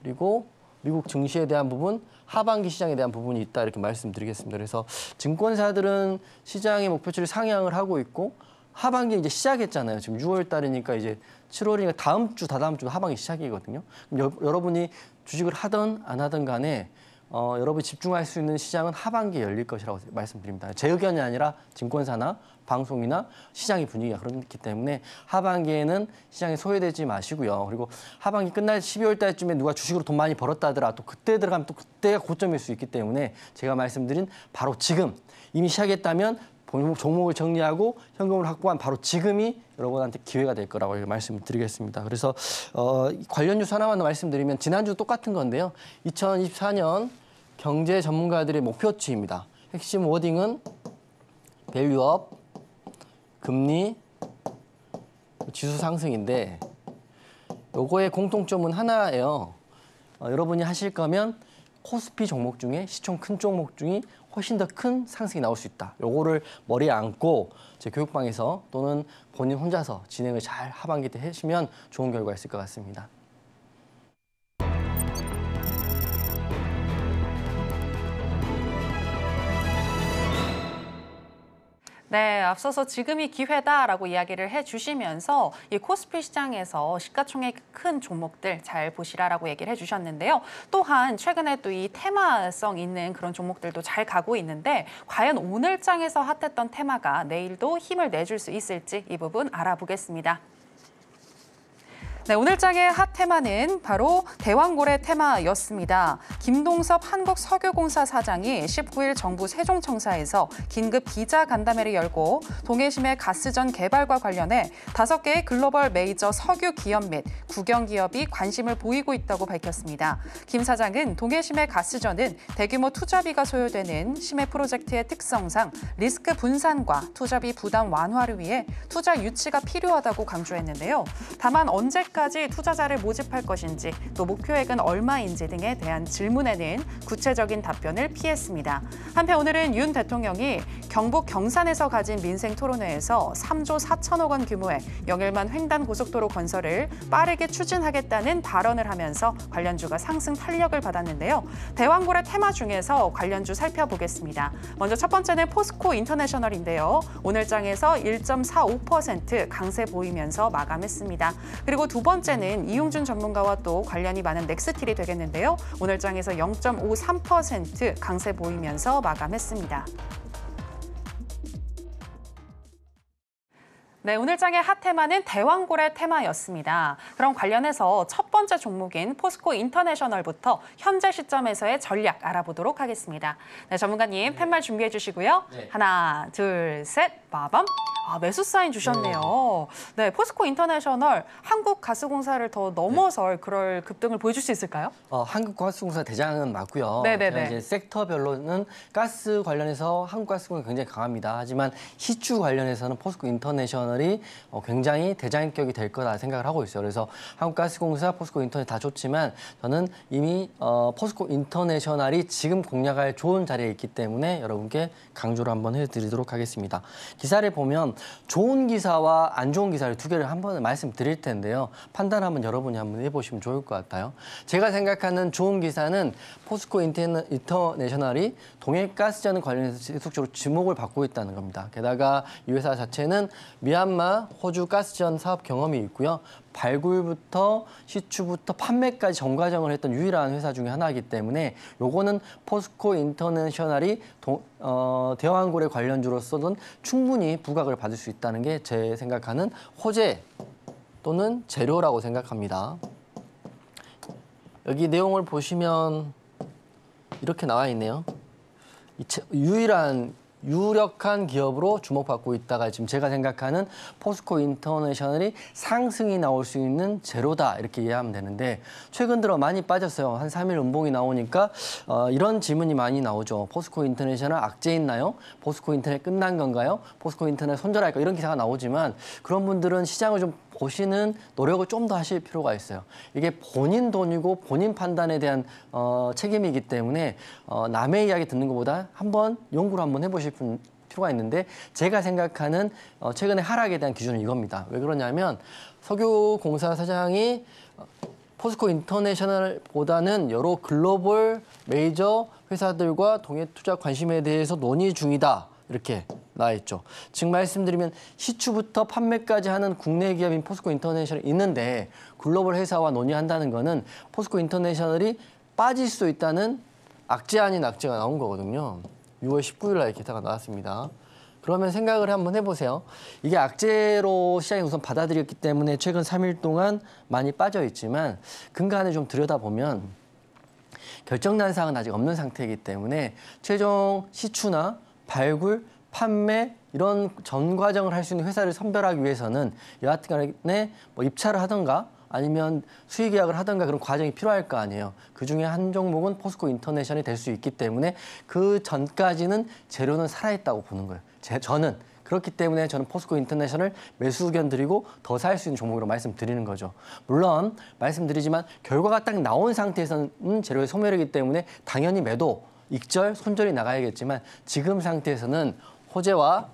그리고 미국 증시에 대한 부분 하반기 시장에 대한 부분이 있다 이렇게 말씀드리겠습니다. 그래서 증권사들은 시장의 목표치를 상향을 하고 있고 하반기 이제 시작했잖아요. 지금 6월 달이니까 이제 7월이니까 다음 주 다다음 주 하반기 시작이거든요. 그럼 여, 여러분이 주식을 하든 안 하든 간에 어, 여러분이 집중할 수 있는 시장은 하반기에 열릴 것이라고 말씀드립니다. 제 의견이 아니라 증권사나 방송이나 시장의 분위기가 그렇기 때문에 하반기에는 시장에 소외되지 마시고요. 그리고 하반기 끝날 12월 달쯤에 누가 주식으로 돈 많이 벌었다 하더라 도 그때 들어가면 또 그때가 고점일 수 있기 때문에 제가 말씀드린 바로 지금 이미 시작했다면 종목- 종목을 정리하고 현금을 확보한 바로 지금이 여러분한테 기회가 될 거라고 이렇게 말씀을 드리겠습니다. 그래서 어, 이 관련 뉴스 하나만 더 말씀드리면 지난주 똑같은 건데요. 2024년 경제 전문가들의 목표치입니다. 핵심 wording은 value-up, 금리, 지수 상승인데 요거의 공통점은 하나예요. 어, 여러분이 하실 거면 코스피 종목 중에 시총 큰 종목 중이 훨씬 더 큰 상승이 나올 수 있다. 요거를 머리에 안고 제 교육방에서 또는 본인 혼자서 진행을 잘 하반기 때 하시면 좋은 결과 있을 것 같습니다. 네, 앞서서 지금이 기회다라고 이야기를 해주시면서 이 코스피 시장에서 시가총액 큰 종목들 잘 보시라라고 얘기를 해주셨는데요. 또한 최근에 또 이 테마성 있는 그런 종목들도 잘 가고 있는데 과연 오늘 장에서 핫했던 테마가 내일도 힘을 내줄 수 있을지 이 부분 알아보겠습니다. 네, 오늘 장의 핫 테마는 바로 대왕고래 테마였습니다. 김동섭 한국석유공사 사장이 19일 정부 세종청사에서 긴급 기자 간담회를 열고 동해심의 가스전 개발과 관련해 다섯 개의 글로벌 메이저 석유 기업 및 국영 기업이 관심을 보이고 있다고 밝혔습니다. 김 사장은 동해심의 가스전은 대규모 투자비가 소요되는 심해 프로젝트의 특성상 리스크 분산과 투자비 부담 완화를 위해 투자 유치가 필요하다고 강조했는데요. 다만 언제 까지 투자자를 모집할 것인지 또 목표액은 얼마인지 등에 대한 질문에는 구체적인 답변을 피했습니다. 한편 오늘은 윤 대통령이 경북 경산에서 가진 민생 토론회에서 3조 4천억 원 규모의 영일만 횡단 고속도로 건설을 빠르게 추진하겠다는 발언을 하면서 관련주가 상승 탄력을 받았는데요. 대왕고래 테마 중에서 관련주 살펴보겠습니다. 먼저 첫 번째는 포스코 인터내셔널인데요. 오늘 장에서 1.45% 강세 보이면서 마감했습니다. 그리고 두 번째는 이용준 전문가와 또 관련이 많은 넥스틸이 되겠는데요. 오늘 장에서 0.53% 강세 보이면서 마감했습니다. 네, 오늘 장의 핫 테마는 대왕고래 테마였습니다. 그럼 관련해서 첫 번째 종목인 포스코 인터내셔널부터 현재 시점에서의 전략 알아보도록 하겠습니다. 네, 전문가님 팻말 준비해 주시고요. 네. 하나, 둘, 셋, 빠밤. 아, 매수 사인 주셨네요. 네, 포스코 인터내셔널 한국 가스공사를 더 넘어설 그럴 급등을 보여줄 수 있을까요? 어, 한국 가스공사 대장은 맞고요. 네네네. 제가 이제 섹터별로는 가스 관련해서 한국 가스공사 굉장히 강합니다. 하지만 시추 관련해서는 포스코 인터내셔널 이 어, 굉장히 대장격이 될 거다 생각을 하고 있어요. 그래서 한국가스공사, 포스코 인터 다 좋지만 저는 이미 어, 포스코 인터내셔널이 지금 공략할 좋은 자리에 있기 때문에 여러분께 강조를 한번 해드리도록 하겠습니다. 기사를 보면 좋은 기사와 안 좋은 기사를 두 개를 한번 말씀드릴 텐데요. 판단 한번 여러분이 한번 해보시면 좋을 것 같아요. 제가 생각하는 좋은 기사는 포스코 인터내- 인터내셔널이 동해가스전 관련해서 지속적으로 주목을 받고 있다는 겁니다. 게다가 이 회사 자체는 미얀 마, 호주 가스전 사업 경험이 있고요. 발굴부터 시추부터 판매까지 전 과정을 했던 유일한 회사 중에 하나이기 때문에 요거는 포스코 인터내셔널이 동- 어, 대왕고래 관련주로서는 충분히 부각을 받을 수 있다는 게 제 생각하는 호재 또는 재료라고 생각합니다. 여기 내용을 보시면 이렇게 나와 있네요. 유일한 유력한 기업으로 주목받고 있다가 지금 제가 생각하는 포스코 인터내셔널이 상승이 나올 수 있는 재료다 이렇게 이해하면 되는데 최근 들어 많이 빠졌어요. 한 3일 음봉이 나오니까 어, 이런 질문이 많이 나오죠. 포스코 인터내셔널 악재 있나요? 포스코 인터 끝난 건가요? 포스코 인터 손절할까? 이런 기사가 나오지만 그런 분들은 시장을 좀 보시는 노력을 좀 더 하실 필요가 있어요. 이게 본인 돈이고 본인 판단에 대한 어, 책임이기 때문에 어, 남의 이야기 듣는 것보다 한번 연구를 한번 해보실 분- 필요가 있는데 제가 생각하는 어, 최근의 하락에 대한 기준은 이겁니다. 왜 그러냐면 석유공사 사장이 어, 포스코 인터내셔널보다는 여러 글로벌 메이저 회사들과 동해 투자 관심에 대해서 논의 중이다. 이렇게 나와 있죠. 즉 말씀드리면 시추부터 판매까지 하는 국내 기업인 포스코 인터내셔널이 있는데 글로벌 회사와 논의한다는 거는 포스코 인터내셔널이 빠질 수 있다는 악재 아닌 악재가 나온 거거든요. 6월 19일 날 기사가 나왔습니다. 그러면 생각을 한번 해보세요. 이게 악재로 시장이 우선 받아들였기 때문에 최근 3일 동안 많이 빠져 있지만 근간을 좀 들여다보면 결정난 사항은 아직 없는 상태이기 때문에 최종 시추나 발굴, 판매 이런 전 과정을 할 수 있는 회사를 선별하기 위해서는 여하튼간에 뭐 입찰을 하던가 아니면 수의 계약을 하던가 그런 과정이 필요할 거 아니에요. 그 중에 한 종목은 포스코 인터내셔널이 될 수 있기 때문에 그 전까지는 재료는 살아있다고 보는 거예요. 제, 저는 그렇기 때문에 저는 포스코 인터내셔널 매수 의견 드리고 더 살 수 있는 종목으로 말씀드리는 거죠. 물론 말씀드리지만 결과가 딱 나온 상태에서는 재료의 소멸이기 때문에 당연히 매도, 익절, 손절이 나가야겠지만 지금 상태에서는 호재와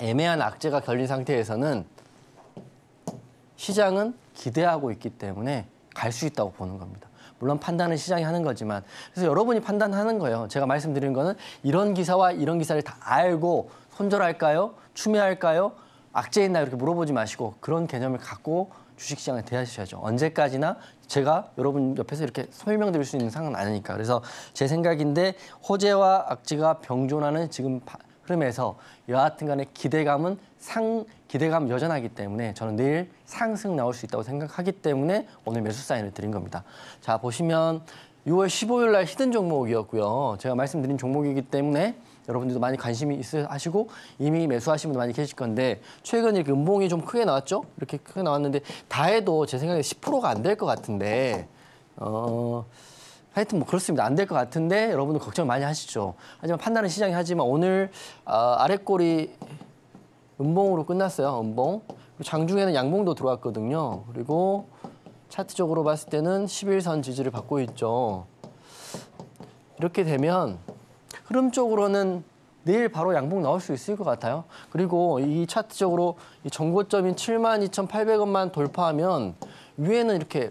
애매한 악재가 걸린 상태에서는 시장은 기대하고 있기 때문에 갈 수 있다고 보는 겁니다. 물론 판단은 시장이 하는 거지만 그래서 여러분이 판단하는 거예요. 제가 말씀드리는 거는 이런 기사와 이런 기사를 다 알고 손절할까요? 추매할까요? 악재 있나 이렇게 물어보지 마시고 그런 개념을 갖고 주식시장을 대하셔야죠. 언제까지나 제가 여러분 옆에서 이렇게 설명드릴 수 있는 상황은 아니니까. 그래서 제 생각인데 호재와 악재가 병존하는 지금 바- 흐름에서 여하튼간에 기대감은 상 기대감 여전하기 때문에 저는 내일 상승 나올 수 있다고 생각하기 때문에 오늘 매수 사인을 드린 겁니다. 자 보시면 6월 15일 날 히든 종목이었고요. 제가 말씀드린 종목이기 때문에 여러분들도 많이 관심이 있어 하시고 이미 매수하신 분도 많이 계실 건데 최근 이렇게 음봉이 좀 크게 나왔죠? 이렇게 크게 나왔는데 다 해도 제 생각에 10%가 안 될 것 같은데 어 하여튼 뭐 그렇습니다. 안 될 것 같은데 여러분들 걱정 많이 하시죠. 하지만 판단은 시장이 하지만 오늘 아, 아랫골이 음봉으로 끝났어요. 음봉. 장중에는 양봉도 들어왔거든요. 그리고 차트적으로 봤을 때는 11선 지지를 받고 있죠. 이렇게 되면 흐름적으로는 내일 바로 양봉 나올 수 있을 것 같아요. 그리고 이 차트적으로 이 정고점인 72,800원만 돌파하면 위에는 이렇게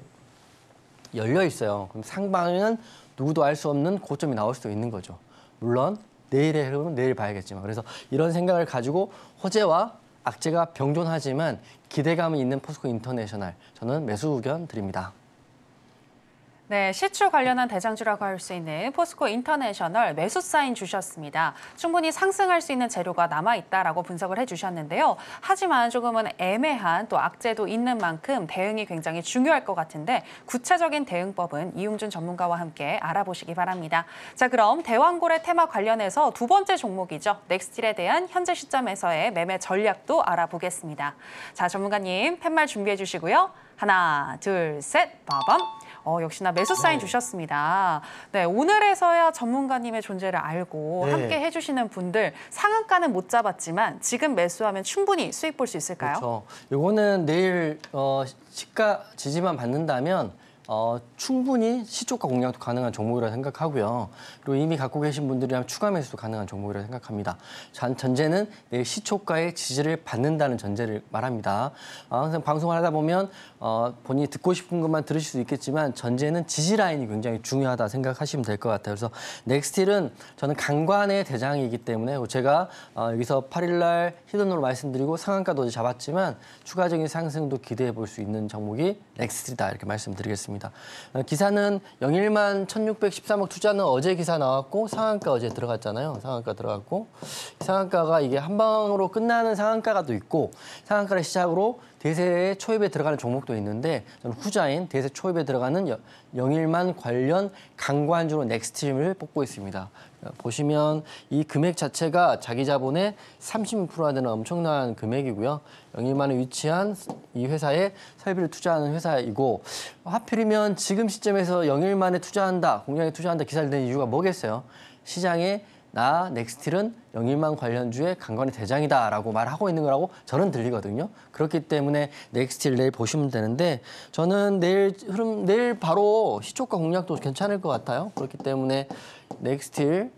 열려 있어요. 그럼 상방은 누구도 알 수 없는 고점이 나올 수도 있는 거죠. 물론 내일의 흐름은 내일 봐야겠지만 그래서 이런 생각을 가지고 호재와 악재가 병존하지만 기대감이 있는 포스코 인터내셔널 저는 매수 의견 드립니다. 네, 시추 관련한 대장주라고 할 수 있는 포스코 인터내셔널 매수 사인 주셨습니다. 충분히 상승할 수 있는 재료가 남아 있다라고 분석을 해주셨는데요. 하지만 조금은 애매한 또 악재도 있는 만큼 대응이 굉장히 중요할 것 같은데 구체적인 대응법은 이용주 전문가와 함께 알아보시기 바랍니다. 자, 그럼 대왕고래 테마 관련해서 두 번째 종목이죠. 넥스틸에 대한 현재 시점에서의 매매 전략도 알아보겠습니다. 자, 전문가님 팻말 준비해 주시고요. 하나, 둘, 셋, 빠밤. 어, 역시나 매수 사인 주셨습니다. 네, 오늘에서야 전문가님의 존재를 알고 네. 함께 해주시는 분들 상한가는 못 잡았지만 지금 매수하면 충분히 수익 볼 수 있을까요? 그렇죠. 요거는 내일 어, 시가 지지만 받는다면 어, 충분히 시초가 공략도 가능한 종목이라 생각하고요. 그리고 이미 갖고 계신 분들이라면 추가 매수도 가능한 종목이라 생각합니다. 전, 전제는 내일 시초가의 지지를 받는다는 전제를 말합니다. 어, 항상 방송을 하다 보면 어, 본인이 듣고 싶은 것만 들으실 수 있겠지만 전제는 지지 라인이 굉장히 중요하다 생각하시면 될 것 같아요. 그래서 넥스틸은 저는 강관의 대장이기 때문에 제가 어, 여기서 8일날 히든으로 말씀드리고 상한가도 잡았지만 추가적인 상승도 기대해 볼 수 있는 종목이 넥스틸이다 이렇게 말씀드리겠습니다. 어, 기사는 영일만 1613억 투자는 어제 기사 나왔고 상한가 어제 들어갔잖아요. 상한가 들어갔고 상한가가 이게 한 방으로 끝나는 상한가가 또 있고 상한가를 시작으로 대세 초입에 들어가는 종목도 있는데 저는 후자인 대세 초입에 들어가는 여- 영일만 관련 강관주로 넥스트림을 뽑고 있습니다. 어, 보시면 이 금액 자체가 자기 자본의 36%나 되는 엄청난 금액이고요. 영일만에 위치한 이 회사에 설비를 투자하는 회사이고 하필이면 지금 시점에서 영일만에 투자한다, 공략에 투자한다 기사를 낸 이유가 뭐겠어요? 시장에 나 넥스틸은 영일만 관련주의 강관의 대장이다라고 말하고 있는 거라고 저는 들리거든요. 그렇기 때문에 넥스틸 내일 보시면 되는데 저는 내일 흐름 내일 바로 시초가 공략도 괜찮을 것 같아요. 그렇기 때문에 넥스틸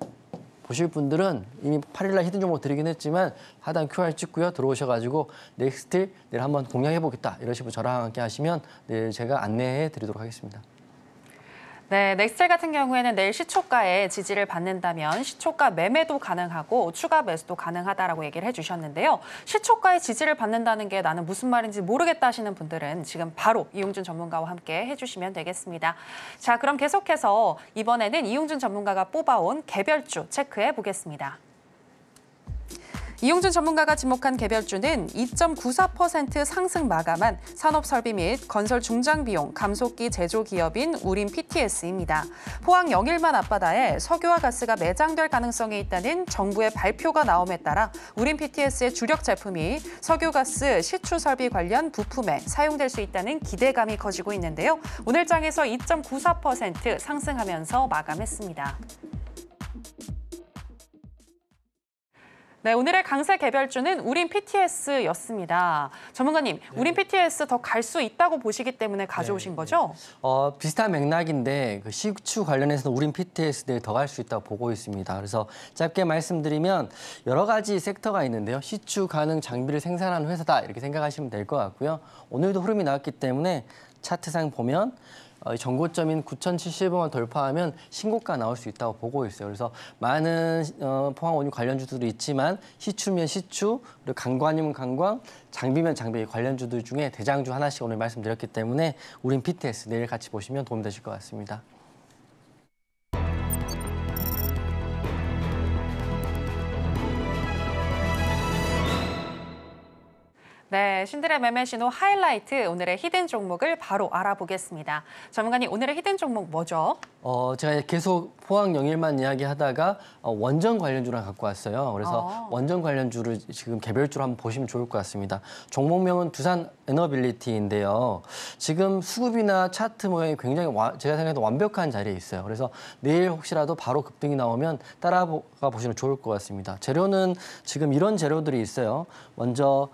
보실 분들은 이미 8일날 hidden 종목 드리긴 했지만 하단 QR 찍고요 들어오셔가지고 넥스틸 내일 한번 공략해 보겠다 이러시고 저랑 함께 하시면 내일 제가 안내해 드리도록 하겠습니다. 네, 넥스텔 같은 경우에는 내일 시초가의 지지를 받는다면 시초가 매매도 가능하고 추가 매수도 가능하다라고 얘기를 해주셨는데요. 시초가의 지지를 받는다는 게 나는 무슨 말인지 모르겠다 하시는 분들은 지금 바로 이용준 전문가와 함께 해주시면 되겠습니다. 자, 그럼 계속해서 이번에는 이용준 전문가가 뽑아온 개별주 체크해 보겠습니다. 이용준 전문가가 지목한 개별주는 2.94% 상승 마감한 산업설비 및 건설 중장 비용 감속기 제조 기업인 우린 PTS입니다. 포항 영일만 앞바다에 석유와 가스가 매장될 가능성이 있다는 정부의 발표가 나옴에 따라 우린 PTS의 주력 제품이 석유 가스 시추 설비 관련 부품에 사용될 수 있다는 기대감이 커지고 있는데요. 오늘 장에서 2.94% 상승하면서 마감했습니다. 네, 오늘의 강세 개별주는 우린 PTS였습니다. 전문가님, 우린 PTS 더 갈 수 있다고 보시기 때문에 가져오신 거죠? 어, 비슷한 맥락인데 그 시추 관련해서는 우린 PTS 내일 더갈 수 있다고 보고 있습니다. 그래서 짧게 말씀드리면 여러 가지 sek터가 있는데요. 시추 가능 장비를 생산하는 회사다 이렇게 생각하시면 될 것 같고요. 오늘도 흐름이 나왔기 때문에 차트상 보면 어, 이 정고점인 9,070원을 돌파하면 신고가 나올 수 있다고 보고 있어요. 그래서 많은 어, 포항 원유 관련주들이 있지만 시추면 시추, 그리고 강관이면 강광, 장비면 장비 관련주들 중에 대장주 하나씩 오늘 말씀드렸기 때문에 우린 PTS 내일 같이 보시면 도움되실 것 같습니다. 네, 신들의 매매 신호 하이라이트 오늘의 히든 종목을 바로 알아보겠습니다. 전문가님, 오늘의 hidden 종목 뭐죠? 어, 제가 계속 포항 영일만 이야기하다가 어, 원전 관련주를 갖고 왔어요. 그래서 아. 원전 관련주를 지금 개별주로 한번 보시면 좋을 것 같습니다. 종목명은 두산 에너빌리티인데요. 지금 수급이나 차트 모양이 굉장히 와- 제가 생각해도 완벽한 자리에 있어요. 그래서 내일 혹시라도 바로 급등이 나오면 따라가 보시면 좋을 것 같습니다. 재료는 지금 이런 재료들이 있어요. 먼저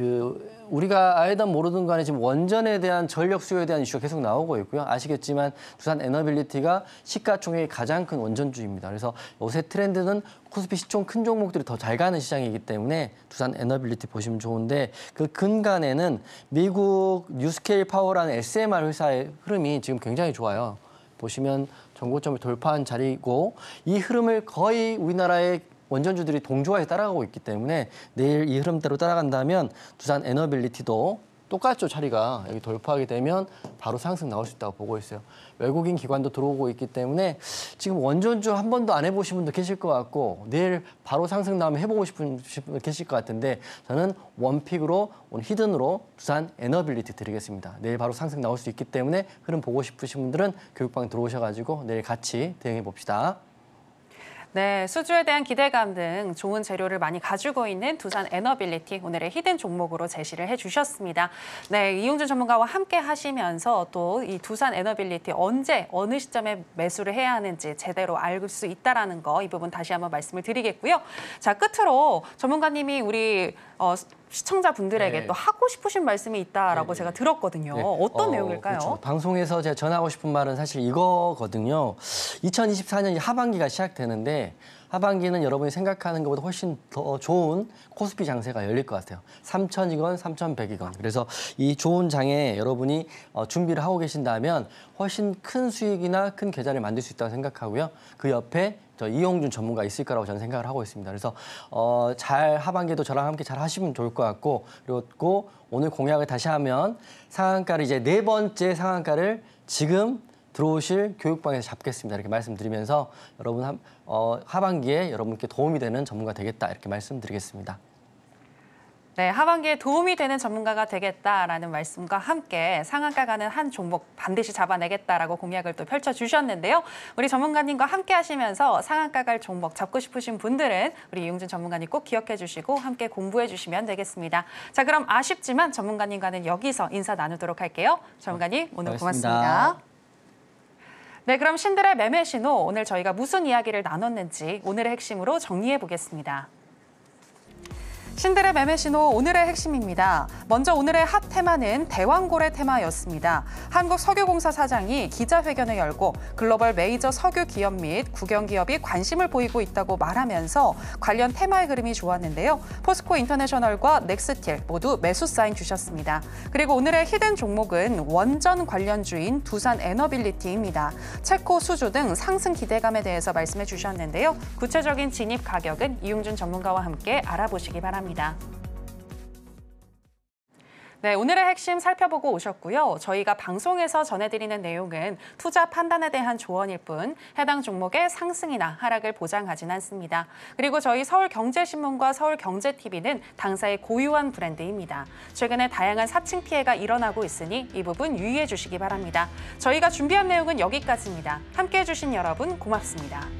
그 우리가 알던 모르던 간에 지금 원전에 대한 전력 수요에 대한 이슈가 계속 나오고 있고요. 아시겠지만 두산 에너빌리티가 시가총액이 가장 큰 원전주입니다. 그래서 요새 트렌드는 코스피 시총 큰 종목들이 더 잘 가는 시장이기 때문에 두산 에너빌리티 보시면 좋은데 그 근간에는 미국 뉴스케일 파워라는 SMR 회사의 흐름이 지금 굉장히 좋아요. 보시면 전고점을 돌파한 자리고 이 흐름을 거의 우리나라의 원전주들이 동조화에 따라가고 있기 때문에 내일 이 흐름대로 따라간다면 두산 에너빌리티도 똑같죠 자리가 여기 돌파하게 되면 바로 상승 나올 수 있다고 보고 있어요. 외국인 기관도 들어오고 있기 때문에 지금 원전주 한 번도 안 해보신 분도 계실 것 같고 내일 바로 상승 나오면 해보고 싶은 분 계실 것 같은데 저는 one pick으로 오늘 hidden으로 두산 에너빌리티 드리겠습니다. 내일 바로 상승 나올 수 있기 때문에 흐름 보고 싶으신 분들은 교육방 들어오셔가지고 내일 같이 대응해 봅시다. 네, 수주에 대한 기대감 등 좋은 재료를 많이 가지고 있는 두산 에너빌리티 오늘의 hidden 종목으로 제시를 해주셨습니다. 네, 이용준 전문가와 함께 하시면서 또 이 두산 에너빌리티 언제 어느 시점에 매수를 해야 하는지 제대로 알 수 있다라는 거 이 부분 다시 한번 말씀을 드리겠고요. 자, 끝으로 전문가님이 우리 어, 시청자분들에게 네. 또 하고 싶으신 말씀이 있다라고 네, 제가 들었거든요. 네. 어떤 어, 내용일까요? 그렇죠. 방송에서 제가 전하고 싶은 말은 사실 이거거든요. 2024년 하반기가 시작되는데 하반기는 여러분이 생각하는 것보다 훨씬 더 좋은 코스피 장세가 열릴 것 같아요. 3,000이건 3,100이건. 그래서 이 좋은 장에 여러분이 어, 준비를 하고 계신다면 훨씬 큰 수익이나 큰 계좌를 만들 수 있다고 생각하고요. 그 옆에 저 이용준 전문가 있을 거라고 저는 생각을 하고 있습니다. 그래서 어, 잘 하반기에도 저랑 함께 잘 하시면 좋을 것 같고 그리고 오늘 공약을 다시 하면 상한가를 이제 네 번째 상한가를 지금 들어오실 교육방에서 잡겠습니다. 이렇게 말씀드리면서 여러분 하, 어, 하반기에 여러분께 도움이 되는 전문가 되겠다 이렇게 말씀드리겠습니다. 네, 하반기에 도움이 되는 전문가가 되겠다라는 말씀과 함께 상한가 가는 한 종목 반드시 잡아내겠다라고 공약을 또 펼쳐주셨는데요. 우리 전문가님과 함께 하시면서 상한가 갈 종목 잡고 싶으신 분들은 우리 이용준 전문가님 꼭 기억해 주시고 함께 공부해 주시면 되겠습니다. 자, 그럼 아쉽지만 전문가님과는 여기서 인사 나누도록 할게요. 전문가님, 오늘 고맙습니다. 고맙습니다. 네, 그럼 신들의 매매 신호 오늘 저희가 무슨 이야기를 나눴는지 오늘의 핵심으로 정리해 보겠습니다. 신들의 매매 신호 오늘의 핵심입니다. 먼저 오늘의 핫 테마는 대왕고래 테마였습니다. 한국석유공사 사장이 기자회견을 열고 글로벌 메이저 석유 기업 및 국영 기업이 관심을 보이고 있다고 말하면서 관련 테마의 흐름이 좋았는데요. 포스코 인터내셔널과 넥스틸 모두 매수 사인 주셨습니다. 그리고 오늘의 히든 종목은 원전 관련주인 두산 에너빌리티입니다. 체코 수주 등 상승 기대감에 대해서 말씀해 주셨는데요. 구체적인 진입 가격은 이용준 전문가와 함께 알아보시기 바랍 니다. 네, 오늘의 핵심 살펴보고 오셨고요. 저희가 방송에서 전해드리는 내용은 투자 판단에 대한 조언일 뿐 해당 종목의 상승이나 하락을 보장하진 않습니다. 그리고 저희 서울경제신문과 서울경제TV는 당사의 고유한 브랜드입니다. 최근에 다양한 사칭 피해가 일어나고 있으니 이 부분 유의해 주시기 바랍니다. 저희가 준비한 내용은 여기까지입니다. 함께해 주신 여러분 고맙습니다.